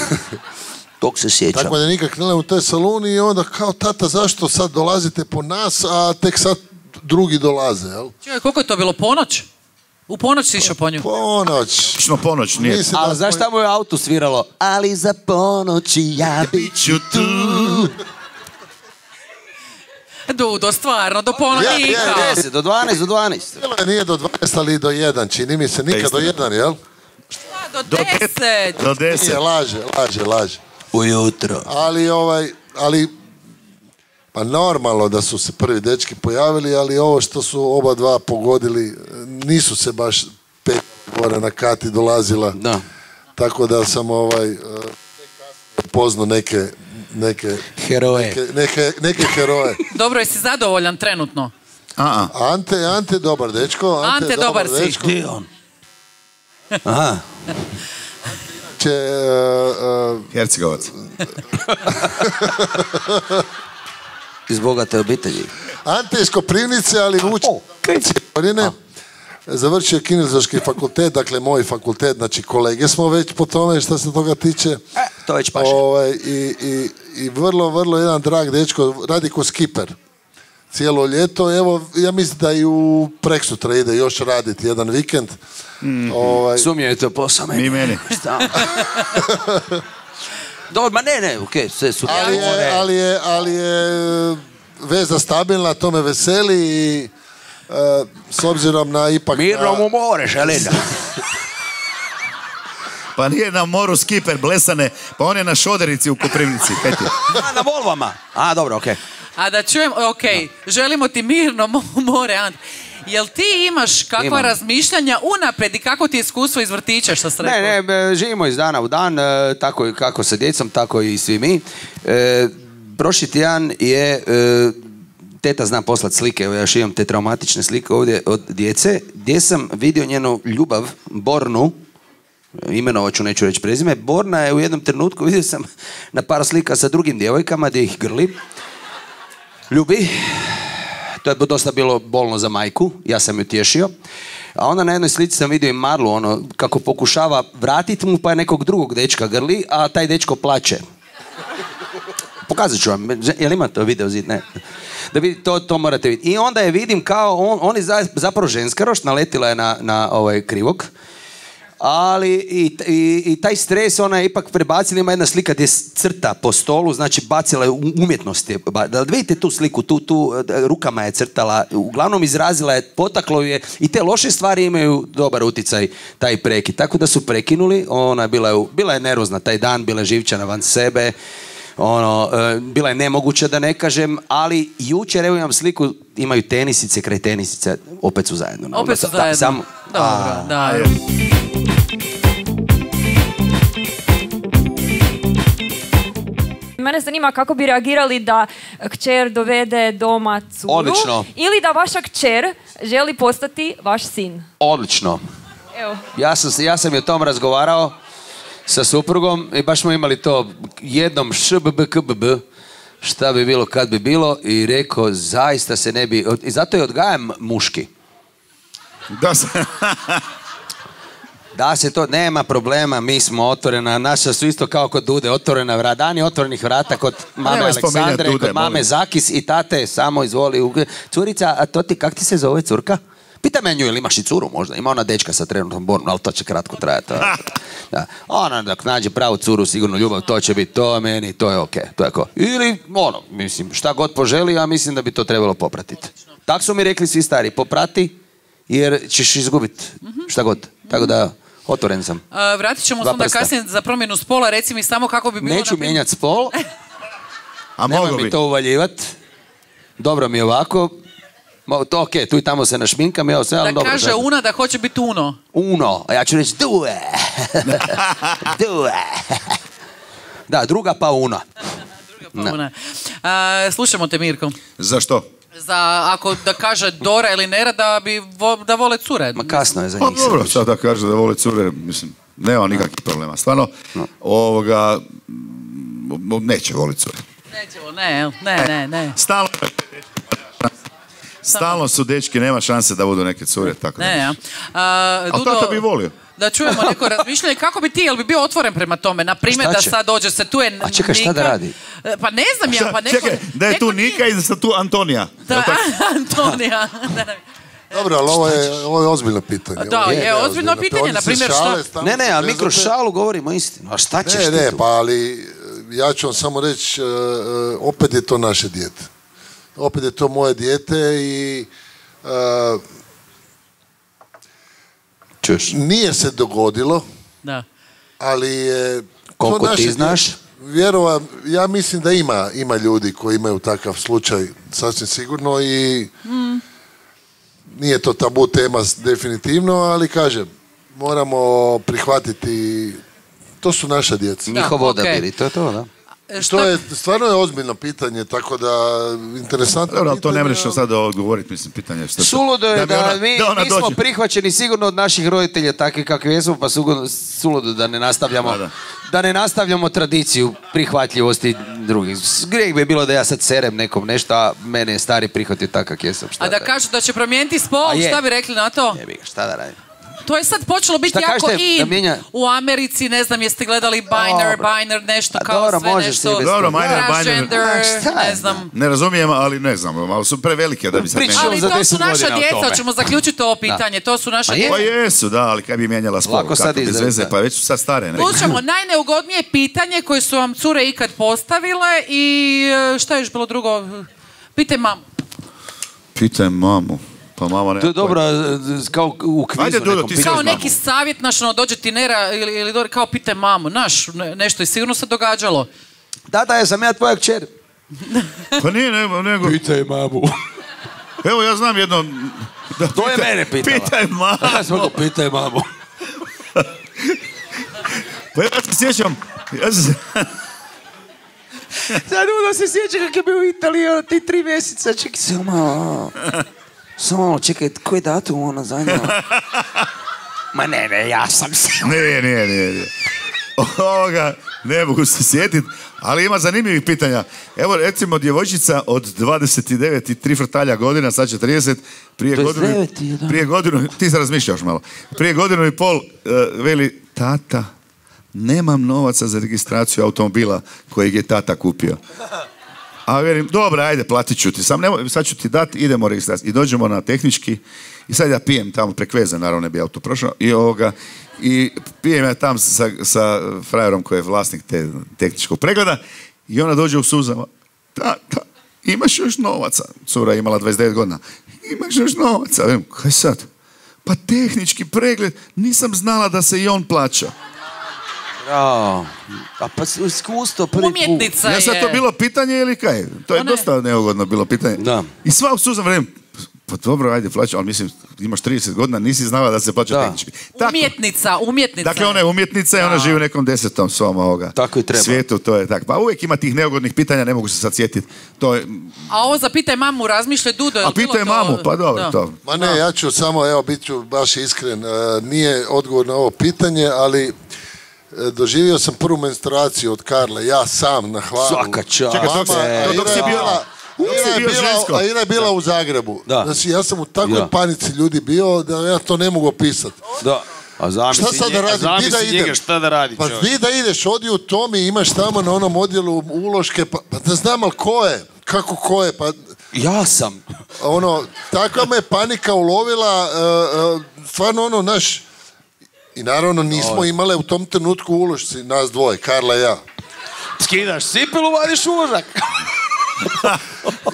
Speaker 3: tog se sjećam.
Speaker 4: tako da je Nika krenula u taj salun i onda kao tata zašto sad dolazite po nas, a tek sad drugi dolaze, jel?
Speaker 1: Čekaj, koliko je to bilo? Ponoć? U ponoć si išao po nju?
Speaker 4: Ponoć.
Speaker 2: Točno ponoć, nije.
Speaker 4: Mislim da
Speaker 3: Ali znaš šta mu je u autu sviralo? Ali za ponoći ja bit ću tu.
Speaker 1: Dudo, stvarno, do ponoći.
Speaker 4: je, je.
Speaker 3: 10, do 12, do 12.
Speaker 4: Bilo je nije do 12, ali i do 1, čini mi se, nikad do 1, jel?
Speaker 1: Do
Speaker 2: Do pet-
Speaker 1: deset.
Speaker 2: Do deset.
Speaker 4: Nije, laže, laže, laže.
Speaker 3: Ujutro.
Speaker 4: Ali, ovaj, ali, pa normalno da su se prvi dečki pojavili, ali ovo što su oba dva pogodili, nisu se baš pet gore na kati dolazila.
Speaker 3: Da.
Speaker 4: Tako da sam ovaj, eh, poznao neke, neke,
Speaker 3: Heroje.
Speaker 4: neke, neke, neke heroje.
Speaker 1: Dobro, jesi zadovoljan trenutno?
Speaker 2: A, a.
Speaker 4: Ante, Ante, dobar dečko. Ante,
Speaker 1: Ante, dobar si.
Speaker 4: dečko.
Speaker 3: Gdje je on? Aha.
Speaker 4: Će, eh, eh,
Speaker 2: Hercegovac.
Speaker 3: Iz bogate obitelji.
Speaker 4: Ante iz Koprivnice, ali
Speaker 3: kreci.
Speaker 4: Korine. Završio je kineziološki fakultet, dakle moj fakultet, znači kolege smo već po tome što se toga tiče.
Speaker 3: E, to već paše.
Speaker 4: Ovaj, i, i, I vrlo, vrlo jedan drag dečko, radi ko skiper. Cijelo ljeto, evo, ja mislim da i u preksutra ide još raditi jedan vikend. Ovaj,
Speaker 3: Sumnjaju to posao meni.
Speaker 2: Ni meni.
Speaker 3: Dobro, ma ne, ne, okej, sve su.
Speaker 4: ali, je, ali, je, ali je veza stabilna, to me veseli i e, s obzirom na ipak...
Speaker 3: Mirno mu more, Želina.
Speaker 2: Pa nije na moru skiper blesane, pa on je na šoderici u Koprivnici.
Speaker 3: A, na Volvama. A, dobro, okej.
Speaker 1: A da čujem, ok, želimo ti mirno mo- more, Ant. Jel ti imaš kakva
Speaker 3: Imam.
Speaker 1: razmišljanja unaprijed i kako ti je iskustvo iz vrtića što ste rekao?
Speaker 3: Ne, ne, živimo iz dana u dan, e, tako i kako sa djecom, tako i svi mi. E, prošli tjedan je, e, teta zna poslat slike, evo ja još imam te traumatične slike ovdje od djece, gdje sam vidio njenu ljubav, Bornu, imenovat ću, neću reći prezime, Borna je u jednom trenutku, vidio sam na par slika sa drugim djevojkama gdje ih grli, ljubi, to je dosta bilo bolno za majku, ja sam ju tješio. A onda na jednoj slici sam vidio i Marlu, ono, kako pokušava vratiti mu, pa je nekog drugog dečka grli, a taj dečko plače. Pokazat ću vam, jel ima to video zid? Ne. Da vidite, to, to morate vidjeti. I onda je vidim kao, on, on je za- zapravo ženskaroš, naletila je na, na ovaj krivog. Ali i, i, i taj stres ona je ipak prebacila, ima jedna slika gdje je crta po stolu, znači bacila je u- umjetnost. Je, ba- da vidite tu sliku, tu, tu e, rukama je crtala, uglavnom izrazila je, potaklo je i te loše stvari imaju dobar utjecaj taj prekid. Tako da su prekinuli, ona je bila, bila je nervozna taj dan, bila je živčana van sebe, ono, e, bila je nemoguća da ne kažem, ali jučer, evo imam sliku, imaju tenisice, kraj tenisice, opet su zajedno.
Speaker 1: Opet su
Speaker 3: Da,
Speaker 1: zajedno.
Speaker 3: samo-
Speaker 1: Dobro,
Speaker 3: A,
Speaker 1: da.
Speaker 5: Mene zanima kako bi reagirali da kćer dovede doma curu
Speaker 3: Odlično.
Speaker 5: ili da vaša kćer želi postati vaš sin.
Speaker 3: Odlično.
Speaker 5: Evo.
Speaker 3: Ja sam, ja sam i o tom razgovarao sa suprugom i baš smo imali to jednom šbbkbb šta bi bilo kad bi bilo i rekao zaista se ne bi, i zato je odgajam muški.
Speaker 2: Da se...
Speaker 3: Da se to, nema problema, mi smo otvorena, naša su isto kao kod Dude, otvorena vrata, dani otvorenih vrata kod mame
Speaker 2: Nemoj spominjat
Speaker 3: Aleksandre,
Speaker 2: Dude,
Speaker 3: kod mame
Speaker 2: molim.
Speaker 3: Zakis i tate, samo izvoli. Curica, a to ti, kak ti se zove curka? Pita me nju, ili imaš i curu možda? Ima ona dečka sa trenutnom bornom, ali to će kratko trajati. Da. Ona dok nađe pravu curu, sigurno ljubav, to će biti to meni, to je okej. To je ko. Ili, ono, mislim, šta god poželi, ja mislim da bi to trebalo popratiti. Tak su mi rekli svi stari, poprati, jer ćeš izgubiti šta god. Tako da, otvoren sam.
Speaker 1: A, vratit ćemo se onda kasnije za promjenu spola, reci mi samo kako bi bilo...
Speaker 3: Neću mijenjati spol,
Speaker 2: A
Speaker 3: nemoj
Speaker 2: mogu
Speaker 3: mi
Speaker 2: bi.
Speaker 3: to uvaljivat. Dobro mi je ovako. Mo- To ok, tu i tamo se našminkam, evo sve, ali
Speaker 1: Da
Speaker 3: dobro.
Speaker 1: kaže
Speaker 3: sad.
Speaker 1: Una da hoće biti Uno.
Speaker 3: Uno, a ja ću reći due. due. Da, druga pa uno.
Speaker 1: Pa Una. A, slušamo te Mirko.
Speaker 2: Za što?
Speaker 1: Za, ako da kaže Dora ili Nera da, bi vo- da vole cure.
Speaker 3: Ma kasno je za
Speaker 2: Pa
Speaker 3: njih.
Speaker 2: dobro, sad da kaže da vole cure, mislim, nema nikakvih problema. Stvarno, ovoga, neće voliti cure.
Speaker 1: Nećemo, ne, ne, ne, ne.
Speaker 2: Stalno, stalno su dečki, nema šanse da budu neke cure, tako da.
Speaker 1: Ne, ja. A,
Speaker 2: Ali tata bi volio.
Speaker 1: Da čujemo neko razmišljanje, kako bi ti, jel bi bio otvoren prema tome? Na primjer da sad dođe se tu je
Speaker 3: A čekaj, šta da radi?
Speaker 1: E, Pa ne znam ja, pa neko...
Speaker 2: Čekaj, da je tu Nika i da tu Antonija.
Speaker 1: Da? Antonija. Da, da.
Speaker 4: Dobro, ali ovo je, ovo je ozbiljno pitanje.
Speaker 1: Da, je, ozbiljno pitanje, na primjer, šta-
Speaker 3: Ne, ne,
Speaker 4: se
Speaker 3: ali mi kroz
Speaker 4: zezate.
Speaker 3: šalu govorimo istinu. A šta ćeš
Speaker 4: Ne,
Speaker 3: ti
Speaker 4: ne,
Speaker 3: tu?
Speaker 4: pa ali ja ću vam samo reći, e, e, opet je to naše dijete. Opet je to moje dijete i
Speaker 3: Čuš.
Speaker 4: nije se dogodilo,
Speaker 1: Da.
Speaker 4: ali je...
Speaker 3: Koliko
Speaker 4: naše
Speaker 3: ti znaš?
Speaker 4: Vjerova, ja mislim da ima, ima ljudi koji imaju takav slučaj, sasvim sigurno i nije to tabu tema definitivno, ali kažem, moramo prihvatiti, to su naša djeca.
Speaker 3: Njihov
Speaker 1: Da,
Speaker 3: odabir i to je to, da.
Speaker 1: E, Šta
Speaker 4: To je, stvarno je ozbiljno pitanje, tako da interesantno
Speaker 2: Dobro, ali to ne
Speaker 4: pitanje,
Speaker 2: možeš sad odgovoriti, mislim, pitanje je što...
Speaker 3: Suludo je
Speaker 2: bi
Speaker 3: da,
Speaker 2: ona-
Speaker 3: mi, mi smo
Speaker 2: dođe.
Speaker 3: prihvaćeni sigurno od naših roditelja takvi kakvi jesmo, pa suludo, suludo da ne nastavljamo,
Speaker 2: Da, da.
Speaker 3: da ne nastavljamo tradiciju prihvatljivosti drugih. Grijeh bi bilo da ja sad serem nekom nešto, a mene je stari prihvatio tak kak jesam. Šta
Speaker 1: A da kažu da će promijeniti spol, šta bi rekli na to?
Speaker 3: Jebi ga, šta da radim?
Speaker 1: To je sad počelo biti jako
Speaker 3: kažete,
Speaker 1: in.
Speaker 3: mijenja-
Speaker 1: U Americi, ne znam, jeste gledali Biner,
Speaker 3: Dobro.
Speaker 1: Biner, nešto kao
Speaker 3: dobro,
Speaker 1: sve
Speaker 3: možeš
Speaker 1: nešto.
Speaker 2: Dobro, toga. Biner, Biner.
Speaker 1: Ne znam.
Speaker 2: Ne razumijem, ali ne znam, ali su prevelike da bi sad menjala.
Speaker 1: Ali
Speaker 3: za
Speaker 1: to su
Speaker 3: 10
Speaker 1: naša djeca, hoćemo zaključiti ovo pitanje, to su naša
Speaker 3: je.
Speaker 1: djeca.
Speaker 2: Pa jesu, da, ali kaj bi mijenjala spol?
Speaker 3: Lako sad
Speaker 2: kako, bez
Speaker 3: izre-
Speaker 2: veze,
Speaker 3: da.
Speaker 2: pa već su sad stare. Ne?
Speaker 1: Slušamo, najneugodnije pitanje koje su vam cure ikad postavile i e, šta je još bilo drugo? Pitaj mam.
Speaker 2: Pitaj mamu. Pa mama ne...
Speaker 3: To je dobro, kao u kvizu
Speaker 2: Ajde, Dudo, ti
Speaker 1: Kao neki savjet, naš, ono, dođe ti Nera ili, ili dođe, kao pitaj mamu, naš, ne- nešto je sigurno se događalo.
Speaker 3: Da, da, jesam ja tvoja kćer.
Speaker 2: Pa nije, nego... nego
Speaker 3: Pitaj mamu.
Speaker 2: evo, ja znam jedno... Da,
Speaker 3: To je mene pitala.
Speaker 2: Pitaj mamu.
Speaker 3: Ja sam pitaj mamu.
Speaker 2: Pa ja se sjećam... Ja se...
Speaker 3: Sad ono se sjeća kako je bio u Italiji, ono, ti tri mjeseca, čekaj, samo malo, samo malo, čekaj, koji datum ono zanima? Ma ne, ne, ja sam se...
Speaker 2: Nije, nije, nije, nije. Ovoga, ne mogu se sjetiti, ali ima zanimljivih pitanja. Evo, recimo, djevojčica od 29 i tri frtalja godina, sad će 30, prije
Speaker 3: 29
Speaker 2: godinu,
Speaker 3: je, da.
Speaker 2: prije godinu, ti se razmišljaš malo, prije godinu i pol, eh, veli, tata, nemam novaca za registraciju automobila kojeg je tata kupio. A velim, dobro, ajde, platit ću ti. Sam nemoj, sad ću ti dati, idemo registraciju. I dođemo na tehnički i sad ja pijem tamo prek veze, naravno ne bi auto prošao. I ovoga, i pijem ja tam sa, sa frajerom koji je vlasnik te tehničkog pregleda i ona dođe u suzama. Tata, imaš još novaca? Cura je imala 29 godina. Imaš još novaca? Velim, kaj sad? Pa tehnički pregled, nisam znala da se i on plaća.
Speaker 3: Bravo. A pa iskustvo prvi put.
Speaker 1: Umjetnica
Speaker 2: Ja sad to bilo pitanje ili kaj? To je
Speaker 1: Pa ne.
Speaker 2: dosta neugodno bilo pitanje.
Speaker 3: Da.
Speaker 2: I sva u suzam vrem, Pa dobro, ajde, plaća, ali mislim, imaš 30 godina, nisi znala da se plaća
Speaker 3: Da.
Speaker 2: tehnički. Tako.
Speaker 1: Umjetnica, umjetnica.
Speaker 2: Dakle, ona je umjetnica i ona živi u nekom desetom svom ovoga
Speaker 3: Tako i treba.
Speaker 2: svijetu, to je tako. Pa uvijek ima tih neugodnih pitanja, ne mogu se sad sjetiti. To je,
Speaker 1: A ovo za pitaj mamu razmišlja Dudo.
Speaker 2: a pitaj
Speaker 1: to-
Speaker 2: mamu, pa dobro,
Speaker 1: Da.
Speaker 2: to.
Speaker 4: Ma ne, ja ću samo, evo, bit ću baš iskren, e, nije odgovor na ovo pitanje, ali doživio sam prvu menstruaciju od Karle, ja sam na hvalu.
Speaker 3: Svaka čast.
Speaker 2: Čekaj, dok dok si
Speaker 4: bila- je bila-
Speaker 2: žensko.
Speaker 4: a Ira je bila u Zagrebu.
Speaker 3: Da.
Speaker 4: Znači, ja sam u takvoj
Speaker 3: Da.
Speaker 4: panici ljudi bio da ja to ne mogu opisati.
Speaker 3: Da. A zamisli
Speaker 4: Šta sad da
Speaker 3: njega-
Speaker 4: radim?
Speaker 3: zamisli
Speaker 4: Di da
Speaker 3: njega
Speaker 4: idem?
Speaker 3: šta da radi
Speaker 4: Pa vi da ideš, odi u Tomi, imaš tamo na onom odjelu uloške, pa, pa da znam, ali ko je? Kako ko je? Pa
Speaker 3: Ja sam.
Speaker 4: ono, takva me panika ulovila, e, e, stvarno ono, naš, i naravno nismo imale u tom trenutku ulošci, nas dvoje, Karla i ja.
Speaker 3: Skidaš cipelu, vadiš uložak.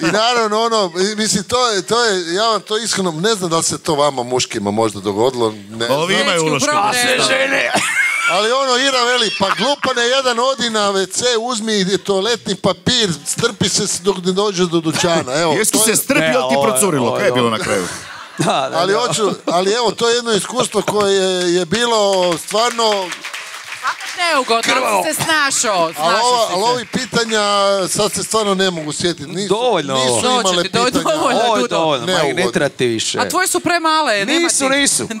Speaker 4: I naravno ono, mislim, to je, to je, ja vam to iskreno, ne znam da li se to vama muškima možda dogodilo, ne,
Speaker 2: Ovi
Speaker 4: znam.
Speaker 2: imaju uloške.
Speaker 3: žene.
Speaker 4: ali ono, Ira veli, pa glupane, jedan odi na WC, uzmi toaletni papir, strpi se dok ne dođe do dućana, evo.
Speaker 2: Jesi se strpio, ali ti procurilo? Kaj je bilo na kraju?
Speaker 3: Da, da,
Speaker 4: ali
Speaker 3: da.
Speaker 4: hoću, ali evo, to je jedno iskustvo koje je, je bilo stvarno
Speaker 1: Neugodno, si se snašao.
Speaker 4: Ali, ova, ovi pitanja sad se stvarno ne mogu sjetiti. Nisu,
Speaker 3: Dovoljno ovo.
Speaker 4: nisu
Speaker 1: Doći
Speaker 4: imale
Speaker 1: ti,
Speaker 4: pitanja.
Speaker 1: dovoljno.
Speaker 3: Ovo je dovoljno, ne
Speaker 4: Neugodno.
Speaker 3: treba ti više.
Speaker 1: A tvoje su premale. nema
Speaker 3: Nisu,
Speaker 1: ti.
Speaker 3: nisu.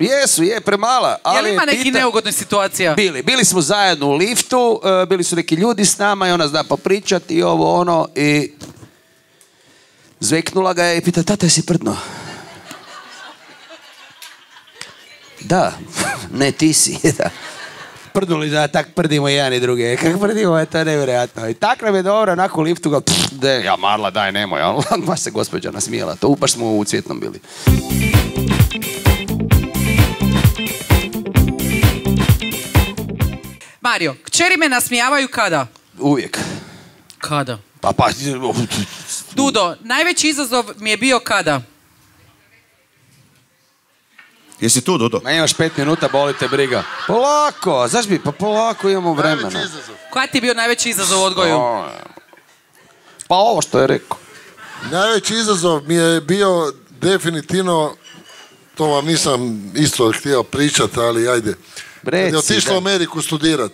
Speaker 3: Jesu, je premala. Ali
Speaker 1: Je li ima neki
Speaker 3: pita-
Speaker 1: neugodnih situacija?
Speaker 3: Bili, bili smo zajedno u liftu, e, bili su neki ljudi s nama i ona zna popričati i ovo ono i zveknula ga je i pita, tata jesi prdno? Da, ne ti si, da. Prdnuli da tak prdimo jedan i drugi. Kako prdimo, je to je nevjerojatno. I tak nam je dobro, onako u liftu ga, pff, de, ja Marla, daj, nemoj. Baš se gospođa nasmijela. To baš smo u cvjetnom bili.
Speaker 1: Mario, kćeri me nasmijavaju kada?
Speaker 3: Uvijek.
Speaker 1: Kada?
Speaker 3: Pa, pa,
Speaker 1: Dudo, najveći izazov mi je bio kada?
Speaker 2: Jesi tu, Dodo?
Speaker 3: Ma imaš pet minuta, boli te briga. Polako, zaš bi, pa polako imamo vremena.
Speaker 1: Koja ti je bio najveći izazov u odgoju?
Speaker 3: O, Pa ovo što je rekao.
Speaker 4: Najveći izazov mi je bio definitivno, to vam nisam isto htio pričati, ali ajde. Kad je otišla u Ameriku studirat,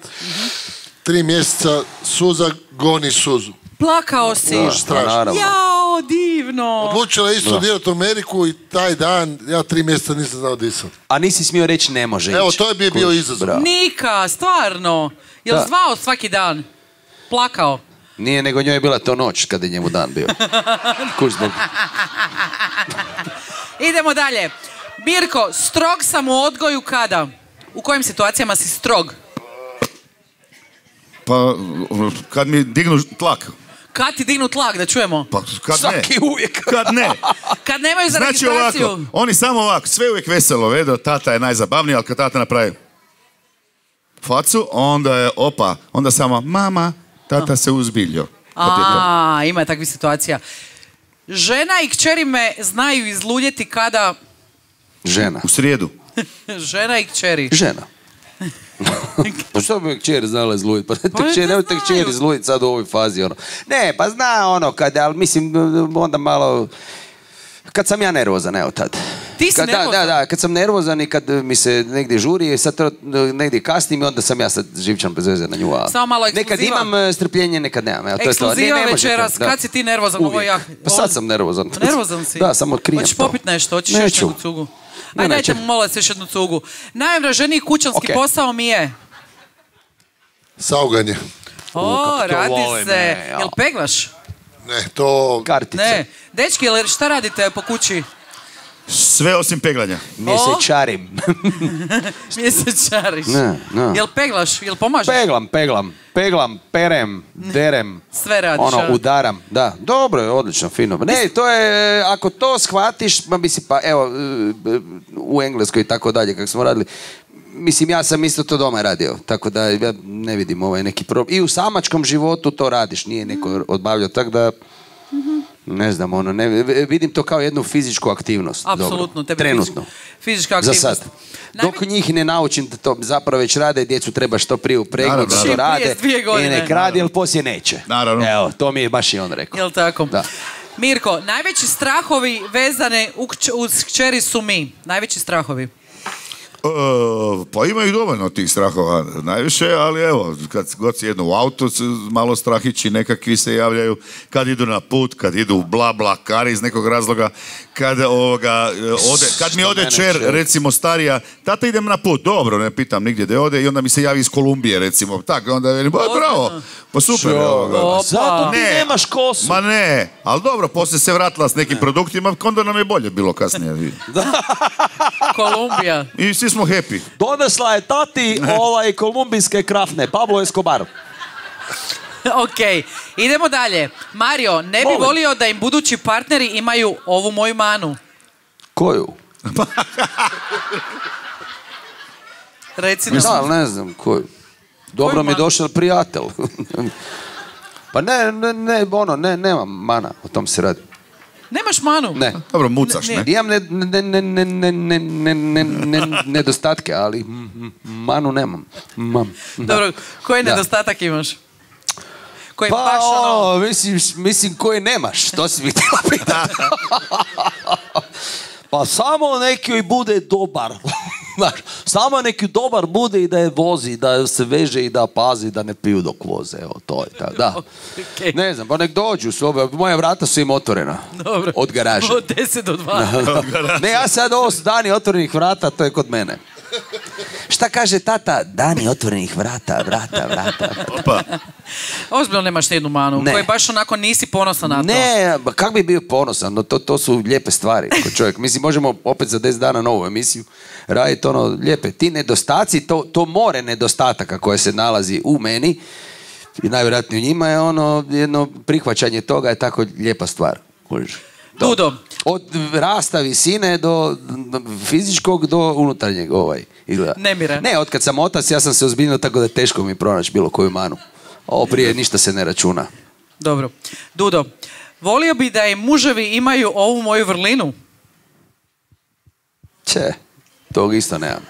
Speaker 4: tri mjeseca suza goni suzu.
Speaker 1: Plakao si.
Speaker 3: Da,
Speaker 4: strašno.
Speaker 3: naravno.
Speaker 1: Jao, divno.
Speaker 4: Odlučila je isto studirati u Ameriku i taj dan ja tri mjeseca nisam znao disati.
Speaker 3: A nisi smio reći ne može
Speaker 4: Evo,
Speaker 3: ići.
Speaker 4: to je je bio izazov.
Speaker 3: bravo.
Speaker 1: Nika, stvarno. Jel
Speaker 3: Da.
Speaker 1: zvao svaki dan? Plakao.
Speaker 3: Nije, nego njoj je bila to noć kada je njemu dan bio. Kuš zbog...
Speaker 1: Idemo dalje. Mirko, strog sam u odgoju kada? U kojim situacijama si strog?
Speaker 2: Pa, kad mi dignu tlak.
Speaker 1: Kad ti dignu tlak, da čujemo?
Speaker 2: Pa, kad
Speaker 3: Svaki
Speaker 2: ne.
Speaker 3: uvijek.
Speaker 2: Kad ne.
Speaker 1: Kad nemaju za
Speaker 2: Znači
Speaker 1: registraciju.
Speaker 2: ovako, oni samo ovako, sve uvijek veselo vedo, tata je najzabavniji, ali kad tata napravi facu, onda je opa, onda samo mama, tata se uzbiljio.
Speaker 1: A, ima takvih situacija. Žena i kćeri me znaju izluljeti kada...
Speaker 3: Žena.
Speaker 2: U srijedu.
Speaker 1: Žena i kćeri.
Speaker 3: Žena. pa što bi kćer znala izlujit? Pa,
Speaker 1: Pa
Speaker 3: te kćer,
Speaker 1: da
Speaker 3: nemojte kćer
Speaker 1: znaju.
Speaker 3: izlujit sad u ovoj fazi. Ono. Ne, pa zna ono, kad, ali mislim, onda malo... Kad sam ja nervozan, evo tad.
Speaker 1: Ti si
Speaker 3: kad, da,
Speaker 1: nervozan?
Speaker 3: da, da, kad sam nervozan i kad mi se negdje žuri i sad to, negdje kasnim i onda sam ja sad živčan bez veze na nju. a
Speaker 1: Samo malo
Speaker 3: Nekad
Speaker 1: ekskluziva.
Speaker 3: imam e, strpljenje, nekad nemam. Evo, to je to. Ne-
Speaker 1: Ekskluziva
Speaker 3: ne možete,
Speaker 1: večeras,
Speaker 3: da.
Speaker 1: kad si ti nervozan? Ovo je
Speaker 3: Uvijek.
Speaker 1: jak-
Speaker 3: Pa sad sam nervozan.
Speaker 1: Nervozan si?
Speaker 3: Da, samo krijem
Speaker 1: Hoćeš
Speaker 3: to.
Speaker 1: popit nešto, hoćeš još jednu cugu.
Speaker 3: Ne,
Speaker 1: Ajde, dajte mu molim još jednu cugu. Najomraženiji kućanski posao mi je...
Speaker 4: Sauganje.
Speaker 1: O, radi se.
Speaker 3: ja.
Speaker 1: Jel peglaš?
Speaker 4: Ne, to...
Speaker 3: Kartice.
Speaker 1: Ne. Dečki, jel šta radite po kući?
Speaker 2: Sve osim peglanja.
Speaker 3: Mjesečarim.
Speaker 1: Mjesečariš.
Speaker 3: Ne, ne.
Speaker 1: Jel peglaš? Jel pomažeš?
Speaker 3: Peglam, peglam, peglam, perem, derem.
Speaker 1: Sve radiš,
Speaker 3: Ono, udaram, da. Dobro je, odlično, fino. Ne, to je, ako to shvatiš, ma mislim, pa evo, e, u Engleskoj i tako dalje, kako smo radili, mislim, ja sam isto to doma radio, tako da ja ne vidim ovaj neki problem. I u samačkom životu to radiš, nije neko odbavljao, tako da, ne znam, ono, ne, vidim to kao jednu fizičku aktivnost. dobro.
Speaker 1: Apsolutno. Tebi
Speaker 3: Trenutno.
Speaker 1: fizička- Fizička
Speaker 3: Za
Speaker 1: aktivnost.
Speaker 3: sad.
Speaker 1: Najve-
Speaker 3: Dok njih ne naučim da to zapravo već rade, djecu treba što prije upregnuti, što rade i nek radi, jer poslije neće.
Speaker 2: Naravno.
Speaker 3: Evo, to mi je baš i on rekao.
Speaker 1: Jel tako?
Speaker 3: Da.
Speaker 1: Mirko, najveći strahovi vezane uz kćeri su mi. Najveći strahovi.
Speaker 2: E, pa ima ih dovoljno tih strahova najviše, ali evo, kad god si jedno u auto, malo strahići nekakvi se javljaju, kad idu na put, kad idu u bla bla kari iz nekog razloga, kad, ovoga, e, ode, kad mi ode čer, recimo starija, tata idem na put, dobro, ne pitam nigdje da ode i onda mi se javi iz Kolumbije, recimo, tako, onda velim, ba, bravo, pa super, evo ga.
Speaker 1: Opa.
Speaker 6: Zato ti
Speaker 2: Ne.
Speaker 6: nemaš kosu.
Speaker 2: Ma ne, ali dobro, poslije se vratila s nekim produktima, onda nam je bolje bilo kasnije.
Speaker 1: Kolumbija.
Speaker 2: I svi smo happy.
Speaker 6: Donesla je tati ovaj kolumbijske krafne, Pablo Escobar.
Speaker 1: ok, idemo dalje. Mario, ne bi
Speaker 6: Molim.
Speaker 1: volio da im budući partneri imaju ovu moju manu.
Speaker 3: Koju?
Speaker 1: Reci.
Speaker 3: Da, ali ne znam koju. Dobro
Speaker 1: Koju
Speaker 3: mi je došao prijatelj. pa ne, ne, ne, ono, ne, nemam mana, o tom se radi.
Speaker 1: Nemaš manu.
Speaker 3: Ne.
Speaker 2: Dobro, mucaš,
Speaker 1: ne?
Speaker 2: ne.
Speaker 3: Imam nedostatke, ali manu nemam. Mam.
Speaker 1: Dobro, koji nedostatak imaš? Koji
Speaker 3: pa,
Speaker 1: baš ono...
Speaker 3: mislim, mislim koji nemaš, to si mi htjela pitati.
Speaker 6: pa samo neki bude dobar. Znaš, samo neki dobar bude i da je vozi, da se veže i da pazi da ne piju dok voze. Evo, to je tako, da.
Speaker 3: Ne znam, pa nek dođu, su ove, moja vrata su im otvorena.
Speaker 1: Dobro.
Speaker 3: Od garaže.
Speaker 1: Od 10 do 2.
Speaker 3: Ne, ja sad ovo su dani otvorenih vrata, to je kod mene. Šta kaže tata? Dani otvorenih vrata, vrata, vrata.
Speaker 2: Opa.
Speaker 1: Ozbiljno nemaš nijednu manu.
Speaker 3: Ne.
Speaker 1: Koji baš onako nisi ponosan na to.
Speaker 3: Ne, kak bi bio ponosan, no to, to su lijepe stvari kod čovjek. Mislim, možemo opet za 10 dana novu emisiju raditi ono lijepe. Ti nedostaci, to, to more nedostataka koje se nalazi u meni i najvjerojatnije u njima je ono jedno prihvaćanje toga je tako lijepa stvar. Kužiš? To.
Speaker 1: Dudo.
Speaker 3: Od rasta visine do fizičkog do unutarnjeg ovaj izgleda.
Speaker 1: Nemira.
Speaker 3: Ne, od kad sam otac ja sam se ozbiljno tako da je teško mi pronaći bilo koju manu. Ovo prije ništa se ne računa.
Speaker 1: Dobro. Dudo, volio bi da i muževi imaju ovu moju vrlinu.
Speaker 3: Če, tog isto nemam.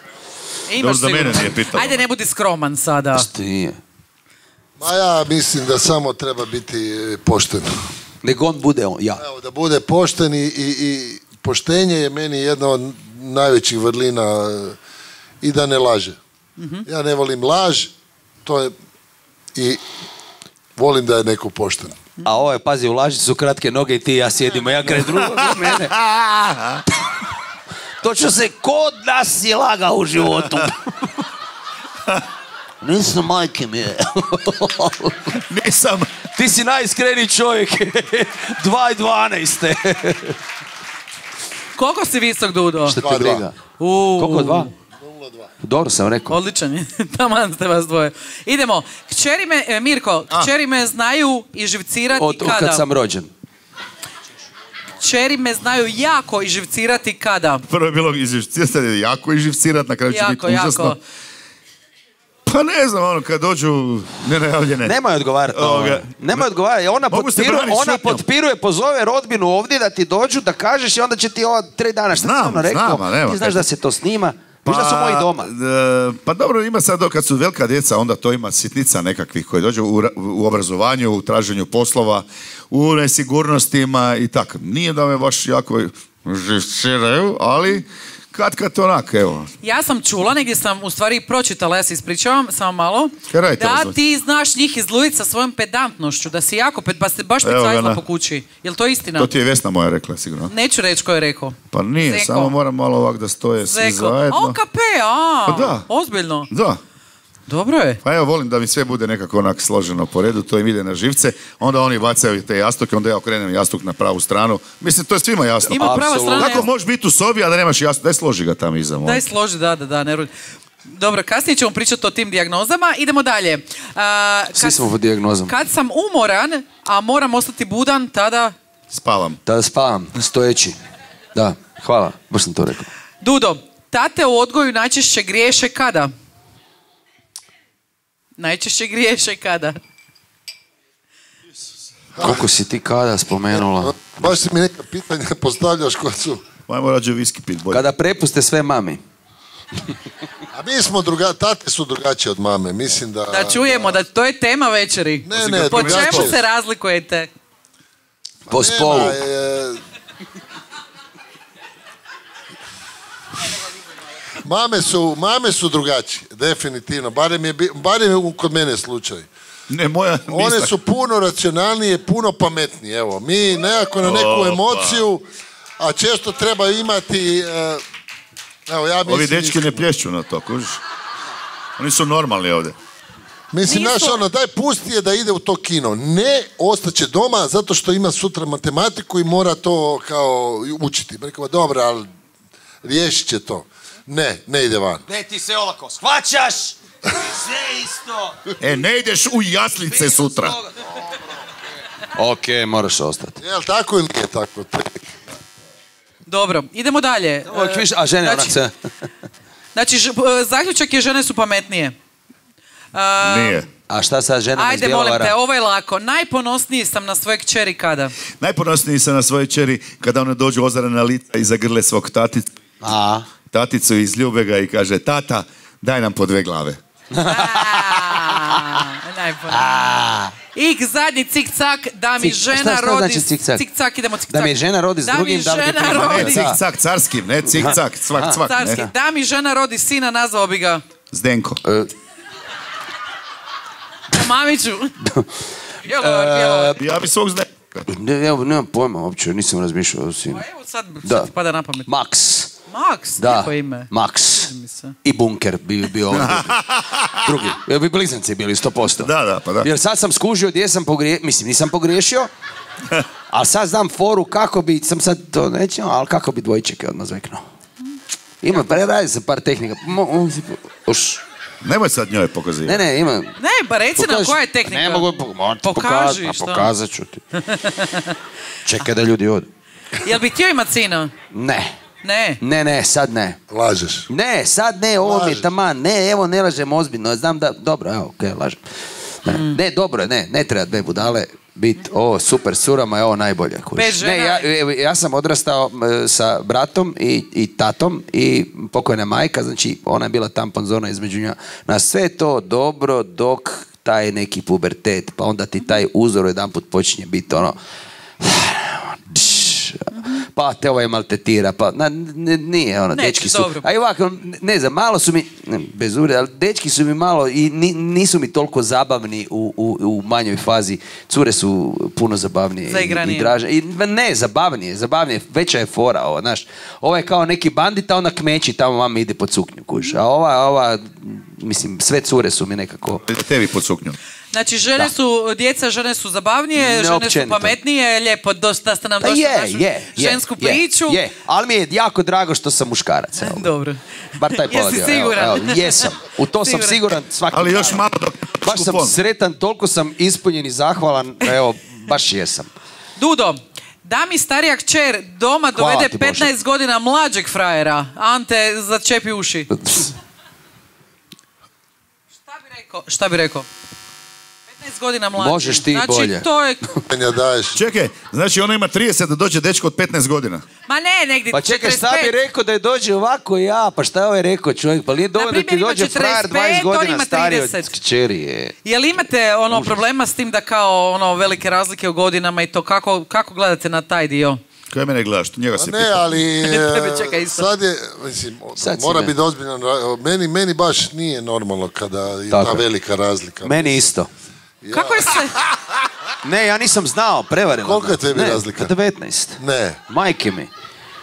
Speaker 1: Imaš
Speaker 2: Dobro da mene nije pitalo.
Speaker 1: Ajde, ne budi skroman sada.
Speaker 3: Što nije?
Speaker 4: Ma ja mislim da samo treba biti e, pošten.
Speaker 3: Nego on bude on, ja.
Speaker 4: Evo, da bude pošten i, i, i poštenje je meni jedna od najvećih vrlina e, i da ne laže. Ja ne volim laž, to je i volim da je neko pošten.
Speaker 3: A ovo je, pazi, u laži su kratke noge i ti i ja sjedimo, ja kraj drugog od mene.
Speaker 6: Točno se kod nas je lagao u životu. Nisam majke mi je.
Speaker 2: Nisam.
Speaker 6: Ti si najiskreniji čovjek. 2.12.
Speaker 1: Koliko si visok, Dudo?
Speaker 3: Šta te
Speaker 4: dva.
Speaker 3: briga?
Speaker 1: U,
Speaker 3: Koliko dva? Dobro sam rekao.
Speaker 1: Odličan je. Taman ste vas dvoje. Idemo. Kćeri me, e, Mirko, kćeri me znaju i živcirati
Speaker 3: Od, od
Speaker 1: kada?
Speaker 3: kad sam rođen.
Speaker 1: Kćeri me znaju jako i živcirati kada?
Speaker 2: Prvo je bilo izživcirati, jako izživcirat, na kraju će
Speaker 1: Jako,
Speaker 2: biti užasno.
Speaker 1: jako.
Speaker 2: Pa ne znam, ono, kad dođu nenajavljene.
Speaker 3: Nemoj odgovarati na ovo. Nemoj odgovarati. Ona, potpiru, ona potpiruje, pozove rodbinu ovdje da ti dođu, da kažeš i onda će ti ova tri dana šta
Speaker 2: Znam,
Speaker 3: ono rekao.
Speaker 2: znam, nema
Speaker 3: ti znaš da se to snima. Viš da su moji doma.
Speaker 2: e, pa dobro, ima sad, kad su velika djeca, onda to ima sitnica nekakvih koji dođu u, u obrazovanju, u traženju poslova, u nesigurnostima i tako. Nije da me baš jako živciraju, ali kad kad onak, evo.
Speaker 1: Ja sam čula, negdje sam u stvari pročitala, ja se ispričavam, samo malo, da
Speaker 2: vas?
Speaker 1: ti znaš njih izlujiti sa svojom pedantnošću, da si jako, ped, pa ste baš pecajzla po kući. Jel to istina?
Speaker 2: To ti je Vesna moja rekla, sigurno.
Speaker 1: Neću reći ko je rekao.
Speaker 2: Pa nije,
Speaker 1: Zeko.
Speaker 2: samo moram malo ovak da stoje svi zajedno.
Speaker 1: OKP, a,
Speaker 2: Pa da.
Speaker 1: ozbiljno.
Speaker 2: Da.
Speaker 1: Dobro je.
Speaker 2: Pa evo, volim da mi sve bude nekako onak složeno po redu, to im ide na živce, onda oni bacaju te jastuke, onda ja okrenem jastuk na pravu stranu. Mislim, to je svima jasno.
Speaker 1: Ima prava strana.
Speaker 2: Kako možeš biti u sobi, a da nemaš jastuk? Daj složi ga tamo iza.
Speaker 1: Daj složi, da, da, da, ne rudi. Dobro, kasnije ćemo pričati o tim dijagnozama. Idemo dalje. A,
Speaker 3: Svi smo pod dijagnozom.
Speaker 1: Kad sam umoran, a moram ostati budan, tada...
Speaker 2: Spavam.
Speaker 3: Da spavam, stojeći. Da, hvala, baš sam to rekao.
Speaker 1: Dudo, tate u odgoju najčešće griješe kada? Najčešće griješe kada?
Speaker 3: Koliko si ti kada spomenula?
Speaker 4: Baš si mi neka pitanja postavljaš koja su...
Speaker 2: Ajmo rađe viski pit bolje.
Speaker 3: Kada prepuste sve mami.
Speaker 4: A mi smo druga, tate su drugačije od mame, mislim da...
Speaker 1: Da čujemo, da to je tema večeri.
Speaker 4: Ne, ne,
Speaker 1: Po
Speaker 4: drugačije
Speaker 1: čemu se razlikujete?
Speaker 3: Po spolu.
Speaker 4: Nema, e, Mame su, mame su drugačije, definitivno. Barem je, barem je kod mene slučaj.
Speaker 2: Ne, moja
Speaker 4: One su puno racionalnije, puno pametnije. Evo, mi nekako na neku emociju, a često treba imati... e, evo, ja mislim...
Speaker 2: Ovi dečki ne plješću na to, kužiš? Oni su normalni ovdje.
Speaker 4: Mislim,
Speaker 1: Nisu-
Speaker 4: znaš, ono, daj pusti je da ide u to kino. Ne, ostaće doma zato što ima sutra matematiku i mora to kao učiti. Rekao, dobro, ali riješit će to. Ne, ne ide van.
Speaker 3: Ne, ti se olako shvaćaš! Sve isto!
Speaker 2: E, ne ideš u jaslice sutra.
Speaker 3: Ok, moraš ostati.
Speaker 4: Jel tako ili nije tako?
Speaker 1: Dobro, idemo dalje.
Speaker 3: Uvijek
Speaker 1: E,
Speaker 3: više, a žene onak
Speaker 1: znači,
Speaker 3: se...
Speaker 1: znači, e, zaključak je žene su pametnije. E,
Speaker 2: Nije.
Speaker 3: A šta sad ženama iz
Speaker 1: Ajde, molim te, ovo je lako. Najponosniji sam na svoje kćeri kada?
Speaker 2: Najponosniji sam na svoje čeri kada one dođu ozarena lica i zagrle svog taticu,
Speaker 3: A,
Speaker 2: taticu iz Ljubega i kaže, tata, daj nam po dve glave.
Speaker 1: Ik zadnji cik-cak, da mi
Speaker 3: Cik-
Speaker 1: žena
Speaker 3: šta- šta
Speaker 1: rodi...
Speaker 3: znači cik-cak?
Speaker 1: Cik-cak, idemo cik-cak.
Speaker 3: Da mi žena rodi s
Speaker 1: Da mi
Speaker 3: drugim, da li ti
Speaker 1: žena
Speaker 3: prima-
Speaker 2: Ne,
Speaker 1: rodi...
Speaker 3: Da.
Speaker 2: cik-cak carskim, ne cik-cak, cvak, cvak,
Speaker 1: Carski.
Speaker 2: ne.
Speaker 1: Da mi žena rodi sina, nazvao bi ga
Speaker 2: Zdenko.
Speaker 3: e,
Speaker 1: po mamiću. Bjelovar.
Speaker 2: Ja bi svog Zdenka.
Speaker 3: ne, evo, nemam pojma uopće, nisam razmišljao o sinu.
Speaker 1: Pa evo sad,
Speaker 3: Da.
Speaker 1: sad ti pada na pamet.
Speaker 3: Max.
Speaker 1: Max,
Speaker 3: Da,
Speaker 1: lijepo ime.
Speaker 3: Max. I bunker bi bio ovaj drugi. bi blizanci bili 100%.
Speaker 2: Da, da, pa da.
Speaker 3: Jer sad sam skužio gdje sam pogriješio, mislim nisam pogriješio, ali sad znam foru kako bi, sam sad to neću, ali kako bi dvojčeke odmah zveknuo. Ima, preradi se par tehnika. Uš.
Speaker 2: Nemoj sad njoj pokazivati.
Speaker 3: Ne, ne, ima.
Speaker 1: Ne, pa reci nam koja je tehnika.
Speaker 3: Ne mogu,
Speaker 1: Pokaži,
Speaker 3: pa pokazat ću ti. Čekaj da ljudi odu.
Speaker 1: Jel bi htio imat sina?
Speaker 3: Ne,
Speaker 1: Ne.
Speaker 3: ne, ne, sad ne.
Speaker 4: Lažeš.
Speaker 3: Ne, sad ne, ovo mi je taman. Ne, evo, ne lažem ozbiljno. Znam da, dobro, evo, okej, lažem. Ne,
Speaker 1: Mm.
Speaker 3: ne, dobro, je, ne, ne treba dve budale bit ovo super surama je ovo najbolje. Ne, ja, evo, ja sam odrastao sa bratom i, i tatom i pokojna majka, znači ona je bila tampon zona između nja. Na sve to dobro dok taj neki pubertet, pa onda ti taj uzor jedanput počinje biti ono pa te ovaj maltetira, pa na, nije ono,
Speaker 1: Neće,
Speaker 3: dečki su,
Speaker 1: dobro.
Speaker 3: a i ovako, ne znam, malo su mi, ne, bez uvrede, ali dečki su mi malo i ni- nisu mi toliko zabavni u, u, u manjoj fazi, cure su puno zabavnije i,
Speaker 1: Zaigranije.
Speaker 3: i draže, i ne, zabavnije, zabavnije, veća je fora ovo, znaš, ovo je kao neki bandit, a ona kmeći tamo mama ide pod suknju, kuš, a ova, ova, mislim, sve cure su mi nekako,
Speaker 2: Tebi pod suknjom.
Speaker 1: Znači, žene su, djeca žene su zabavnije,
Speaker 3: Ne
Speaker 1: žene su pametnije, lijepo dos- da ste nam
Speaker 3: pa
Speaker 1: došli
Speaker 3: je,
Speaker 1: na našu
Speaker 3: je, je,
Speaker 1: žensku
Speaker 3: je,
Speaker 1: priču.
Speaker 3: je, ali mi je jako drago što sam muškarac, evo.
Speaker 1: Dobro.
Speaker 3: Bar taj
Speaker 1: Jesi
Speaker 3: pola evo,
Speaker 1: siguran?
Speaker 3: evo, jesam. U to sam
Speaker 1: Siguran.
Speaker 3: svaki
Speaker 2: Ali još malo dok...
Speaker 3: Baš sam sretan, toliko sam ispunjen i zahvalan, evo, baš jesam.
Speaker 1: Dudo, da mi starija kćer doma
Speaker 3: Hvala
Speaker 1: dovede
Speaker 3: ti, Bože.
Speaker 1: 15 godina mlađeg frajera. Ante, začepi uši. Šta bi rekao? Šta bi rekao? 15 godina mlađi.
Speaker 3: Možeš ti
Speaker 1: znači,
Speaker 3: bolje.
Speaker 1: to je...
Speaker 2: Čekaj, znači ona ima 30 da dođe dečko od 15 godina.
Speaker 1: Ma ne, negdje
Speaker 3: Pa čekaj, šta
Speaker 1: 45.
Speaker 3: bi rekao da je dođe ovako ja? Pa šta je ovaj rekao čovjek? Pa nije dovoljno da ti dođe frajer
Speaker 1: 45,
Speaker 3: 20
Speaker 1: on
Speaker 3: godina
Speaker 1: ima
Speaker 3: stariji od
Speaker 1: 30.
Speaker 3: kćeri je.
Speaker 1: Jel imate ono problema s tim da kao ono velike razlike u godinama i to kako, kako gledate na taj dio?
Speaker 2: Kaj mene gledaš? Njega
Speaker 4: Pa
Speaker 2: si
Speaker 4: ne, ali e, sad je, mislim,
Speaker 3: Sad
Speaker 4: mora biti ozbiljan. ra- Meni, meni baš nije normalno kada je
Speaker 3: Tako
Speaker 4: ta velika razlika.
Speaker 3: Meni isto.
Speaker 1: Kako je se...
Speaker 3: Ne, ja nisam znao, prevaren.
Speaker 4: Koliko je tebi
Speaker 3: ne,
Speaker 4: razlika?
Speaker 3: 19.
Speaker 4: Ne.
Speaker 3: Majke mi.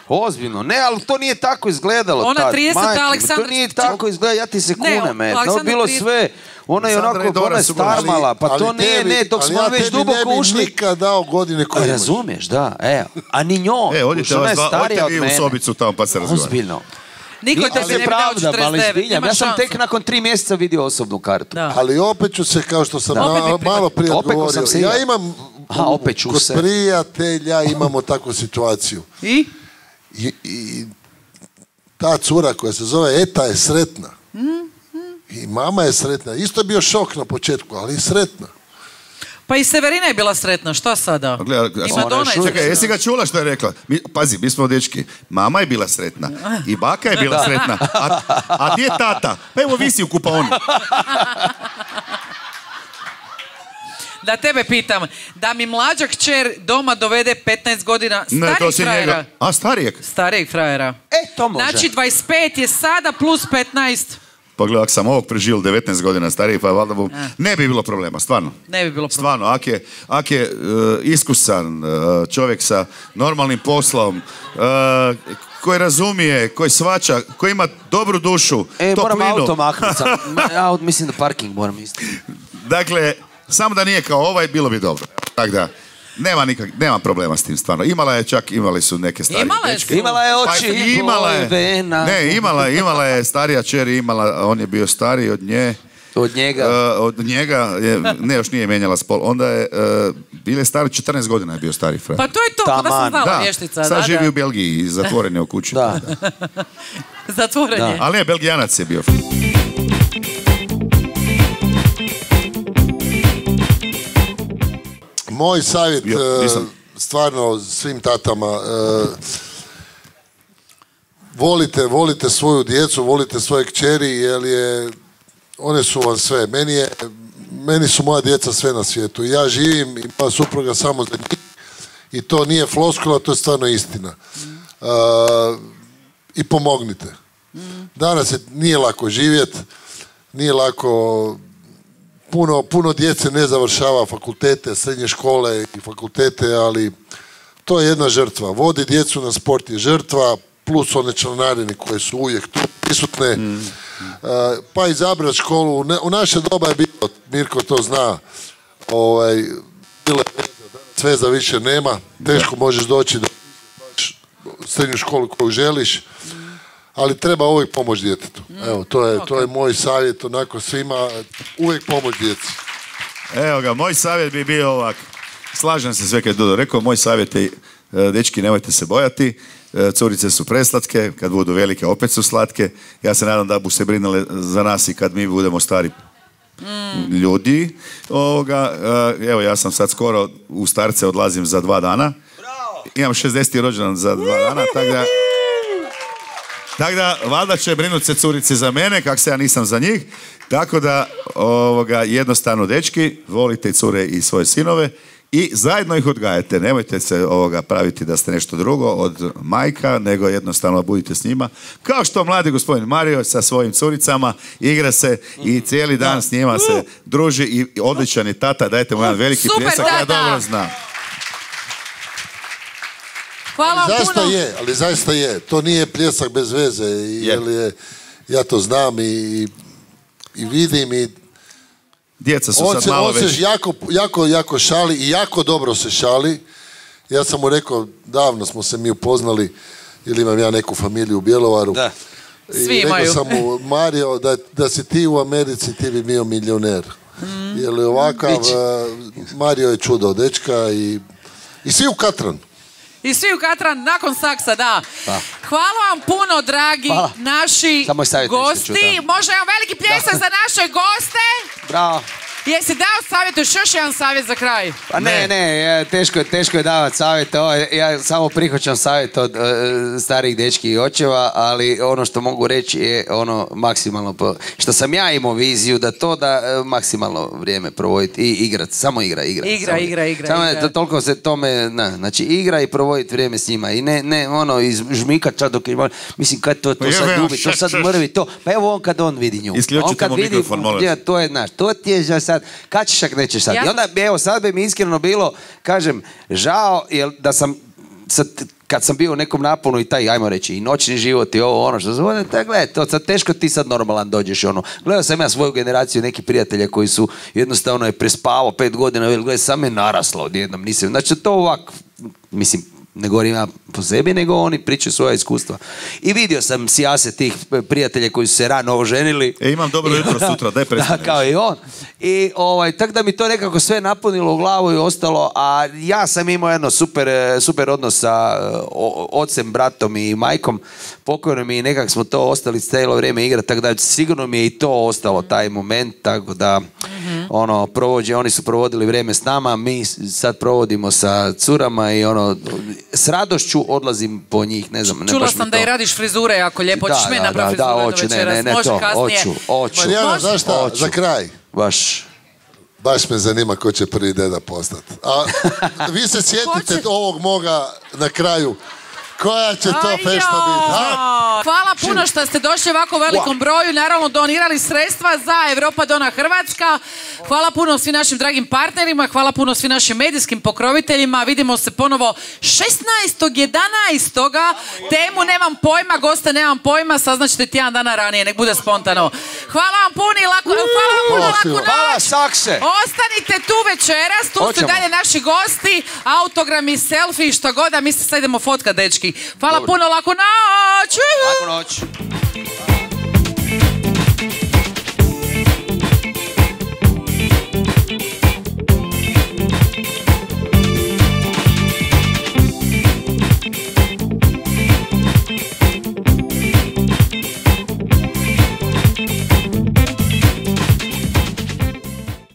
Speaker 3: Ozbiljno. Ne, ali to nije tako izgledalo.
Speaker 1: Ona
Speaker 3: tad.
Speaker 1: 30,
Speaker 3: Majke mi,
Speaker 1: Aleksandar-
Speaker 3: To nije tako izgledalo, ja ti se
Speaker 1: Ne,
Speaker 3: kunem, me. To je
Speaker 1: Aleksandar
Speaker 3: bilo
Speaker 1: 30.
Speaker 3: sve. Ona je onako,
Speaker 2: Dora
Speaker 3: ona je starmala. Pa
Speaker 4: Ali
Speaker 3: to nije,
Speaker 4: tebi-
Speaker 3: ne, dok
Speaker 4: ali
Speaker 3: smo
Speaker 4: ja
Speaker 3: već
Speaker 4: tebi
Speaker 3: duboko
Speaker 4: ne bi
Speaker 3: ušli.
Speaker 4: nikad dao godine koje imaš.
Speaker 3: Razumiješ, da, e. A ni njoj.
Speaker 2: E, odite
Speaker 3: ona
Speaker 2: vas
Speaker 3: je
Speaker 2: dva,
Speaker 3: starija
Speaker 2: odite
Speaker 3: od
Speaker 2: vi u
Speaker 3: mene.
Speaker 2: sobicu tamo pa se razgovarate.
Speaker 3: Ozbiljno.
Speaker 1: Niko te se
Speaker 3: je
Speaker 1: ne
Speaker 3: pravda, ali
Speaker 1: 49.
Speaker 3: zbiljam. Ja sam tek nakon tri mjeseca vidio osobnu kartu.
Speaker 1: Da.
Speaker 4: Ali opet ću se, kao što sam na- malo prije govorio, ja imam
Speaker 3: Aha, opet ću
Speaker 4: kod
Speaker 3: se.
Speaker 4: prijatelja imamo takvu situaciju.
Speaker 1: I?
Speaker 4: I, i ta cura koja se zove Eta je sretna. I mama je sretna. Isto je bio šok na početku, ali i sretna.
Speaker 1: Pa i Severina je bila sretna, šta sada?
Speaker 2: Pa
Speaker 1: I Madonna je
Speaker 2: Čekaj, jesi ga čula što je rekla? Mi, pazi, mi smo dečki. Mama je bila sretna. I baka je bila sretna. A, a gdje je tata? Pa evo visi u kupaoni.
Speaker 1: Da tebe pitam, da mi mlađa kćer doma dovede 15 godina
Speaker 2: Ne,
Speaker 1: starijeg
Speaker 2: to si
Speaker 1: frajera.
Speaker 2: njega. A, starijeg?
Speaker 1: Starijeg frajera.
Speaker 6: E, to može.
Speaker 1: Znači 25 je sada plus 15.
Speaker 2: Pogledaj, ako sam ovog preživio 19 godina stariji, pa valjda bu... ne bi bilo problema, stvarno.
Speaker 1: Ne bi bilo problem.
Speaker 2: Stvarno, ak je, ak je e, iskusan e, čovjek sa normalnim poslom, e, koji razumije, koji svača, koji ima dobru dušu,
Speaker 6: E, moram
Speaker 2: toplinu.
Speaker 6: auto maknuti. sam. Ja mislim da parking moram isti.
Speaker 2: Dakle, samo da nije kao ovaj, bilo bi dobro. Tako da, nema, nikak, nema problema s tim stvarno. Imala je čak, imali su neke starije
Speaker 1: Imala je
Speaker 2: dečke.
Speaker 1: su.
Speaker 6: Imala je oči
Speaker 2: Pa,
Speaker 6: i
Speaker 2: imala je,
Speaker 6: vena.
Speaker 2: ne, imala, je- imala je starija čeri, imala, on je bio stariji od nje.
Speaker 6: Od njega.
Speaker 2: E, od njega, je, ne, još nije mijenjala spol. Onda je, uh, bile stari 14 godina je bio stari fraj.
Speaker 1: Pa to je to, pa da sam znala
Speaker 2: da,
Speaker 1: vještica.
Speaker 2: sad
Speaker 1: da,
Speaker 2: živi
Speaker 1: da.
Speaker 2: u Belgiji i zatvoren je u kući.
Speaker 6: Da.
Speaker 1: Zatvoren je.
Speaker 2: Ali ne, Belgijanac je bio.
Speaker 4: Moj savjet
Speaker 2: Jo,
Speaker 4: e,
Speaker 2: nisam.
Speaker 4: stvarno svim tatama e, volite, volite svoju djecu, volite svoje kćeri jer je one su vam sve. Meni, je, meni su moja djeca sve na svijetu. Ja živim i moja supruga samo za njih i to nije floskula, to je stvarno istina. E, I pomognite. Danas je, nije lako živjeti, nije lako puno, puno djece ne završava fakultete, srednje škole i fakultete, ali to je jedna žrtva. Vodi djecu na sport je žrtva, plus one članarine koje su uvijek tu prisutne. E, pa izabrat školu. U, naše doba je bilo, Mirko to zna, ovaj, bilo je veza, danas veza više nema, teško možeš doći do srednju školu koju želiš, ali treba uvijek pomoć djetetu. Evo, to je, to je moj savjet onako svima, uvijek pomoć djeci.
Speaker 2: Evo ga, moj savjet bi bio ovak. Slažem se sve kad je Dudo rekao, moj savjet je, e, dečki, nemojte se bojati, e, curice su preslatke, kad budu velike opet su slatke. Ja se nadam da bu se brinule za nas i kad mi budemo stari ljudi. Ovoga, e, evo ja sam sad skoro u starce odlazim za dva dana. Imam 60. rođendan za dva dana, tako da... Tako da, valjda će brinuti se curice za mene, kak se ja nisam za njih. Tako da, ovoga, jednostavno, dečki, volite cure i svoje sinove i zajedno ih odgajate. Nemojte se ovoga praviti da ste nešto drugo od majka, nego jednostavno budite s njima. Kao što mladi gospodin Mario sa svojim curicama igra se i cijeli dan s njima se druži i odličan je tata. Dajte mu jedan veliki
Speaker 1: Super
Speaker 2: pljesak, ja dobro znam.
Speaker 1: Hvala vam
Speaker 4: Zaista
Speaker 1: puno.
Speaker 4: je, ali zaista je. To nije pljesak bez veze. I,
Speaker 2: Je.
Speaker 4: jer je, ja to znam i, i vidim i
Speaker 2: Djeca su
Speaker 4: on
Speaker 2: sad
Speaker 4: se,
Speaker 2: malo
Speaker 4: on se
Speaker 2: već...
Speaker 4: jako, jako, jako šali i jako dobro se šali. Ja sam mu rekao, davno smo se mi upoznali, ili imam ja neku familiju u Bjelovaru.
Speaker 6: Da.
Speaker 4: I
Speaker 1: Svi
Speaker 4: rekao
Speaker 1: imaju.
Speaker 4: sam mu, Mario, da, da si ti u Americi, ti bi bio milioner.
Speaker 1: Mm.
Speaker 4: Jer je ovakav, eh, Mario je čudo dečka i, i svi u Katran.
Speaker 1: I svi u Katran nakon saksa, da. Hvala vam puno, dragi
Speaker 6: Hvala.
Speaker 1: naši gosti. Može jedan veliki pljesak za naše goste.
Speaker 6: Bravo.
Speaker 1: Jesi dao savjet, još još jedan savjet za kraj?
Speaker 3: Pa ne, ne, ja, teško, je- teško je davati savjet, ja samo prihvaćam savjet od e, starih dečki i očeva, ali ono što mogu reći je ono maksimalno, što sam ja imao viziju da to da e, maksimalno vrijeme provoditi i igrat, samo igra, igra.
Speaker 1: Igra,
Speaker 3: samo
Speaker 1: igra, igra,
Speaker 3: Samo
Speaker 1: igra.
Speaker 3: toliko se tome, na, znači igra i provoditi vrijeme s njima i ne, ne ono, iz žmika čak dok ima, mislim kad to, to
Speaker 2: Pa
Speaker 3: sad ljubi, to sad mrvi, to, pa evo on kad on vidi nju.
Speaker 2: Isključite
Speaker 3: on kad
Speaker 2: mu
Speaker 3: vidi,
Speaker 2: mikrofon, molim
Speaker 3: to je, znaš, to ti je za sad, kad ćeš ak nećeš sad.
Speaker 1: Ja
Speaker 3: I onda evo, sad bi mi iskreno bilo, kažem, žao, jer da sam, sad, kad sam bio u nekom naponu i taj, ajmo reći, i noćni život i ovo, ono što se vode, tak, gledaj, to sad teško ti sad normalan dođeš, ono. Gledao sam ja svoju generaciju nekih prijatelja koji su jednostavno je prespavao pet godina, gledaj, sam je naraslo odjednom, nisam, znači to ovak, mislim, ne govorim ja po sebi, nego oni pričaju svoja iskustva. I vidio sam sjase tih prijatelja koji su se rano oženili.
Speaker 2: E, imam dobro jutro sutra, daj
Speaker 3: Da, kao i on. I ovaj, tako da mi to nekako sve napunilo u glavu i ostalo, a ja sam imao jedno super, super odnos sa o- ocem, bratom i majkom pokojnom i nekako smo to ostali cijelo vrijeme igrati, tako da sigurno mi je i to ostalo, taj moment, tako da ono, provođe, oni su provodili vrijeme s nama, mi sad provodimo sa curama i ono, s radošću odlazim po njih, ne znam, ne
Speaker 1: Čula
Speaker 3: baš mi
Speaker 1: sam da i radiš frizure jako lijepo. Hoćeš meni napraviti
Speaker 3: da, da,
Speaker 1: do
Speaker 3: ne,
Speaker 1: večeras?
Speaker 3: ne, ne,
Speaker 1: Može
Speaker 3: to,
Speaker 1: kasnije.
Speaker 3: hoću, hoću.
Speaker 4: Marijana, znaš šta, za kraj.
Speaker 3: Baš.
Speaker 4: Baš me zanima ko će prvi deda postati. A vi se sjetite ovog moga na kraju. Koja će to fešta biti? ha?
Speaker 1: Hvala puno što ste došli u ovako velikom broju. Naravno, donirali sredstva za Europa Dona Hrvatska. Hvala puno svim našim dragim partnerima. Hvala puno svim našim medijskim pokroviteljima. Vidimo se ponovo 16.11. Temu nemam pojma, goste nemam pojma. Saznaćete tjedan dana ranije. Nek bude spontano. Hvala vam puno i lako, hvala vam puno,
Speaker 4: Hvala
Speaker 1: laku
Speaker 4: svima.
Speaker 1: noć.
Speaker 7: Hvala, sakse!
Speaker 1: Ostanite tu večeras, tu su dalje naši gosti, autogrami, selfie, što god, a mi se sad idemo fotka, dečki. Fala
Speaker 7: punolakunachi. Lakunachi.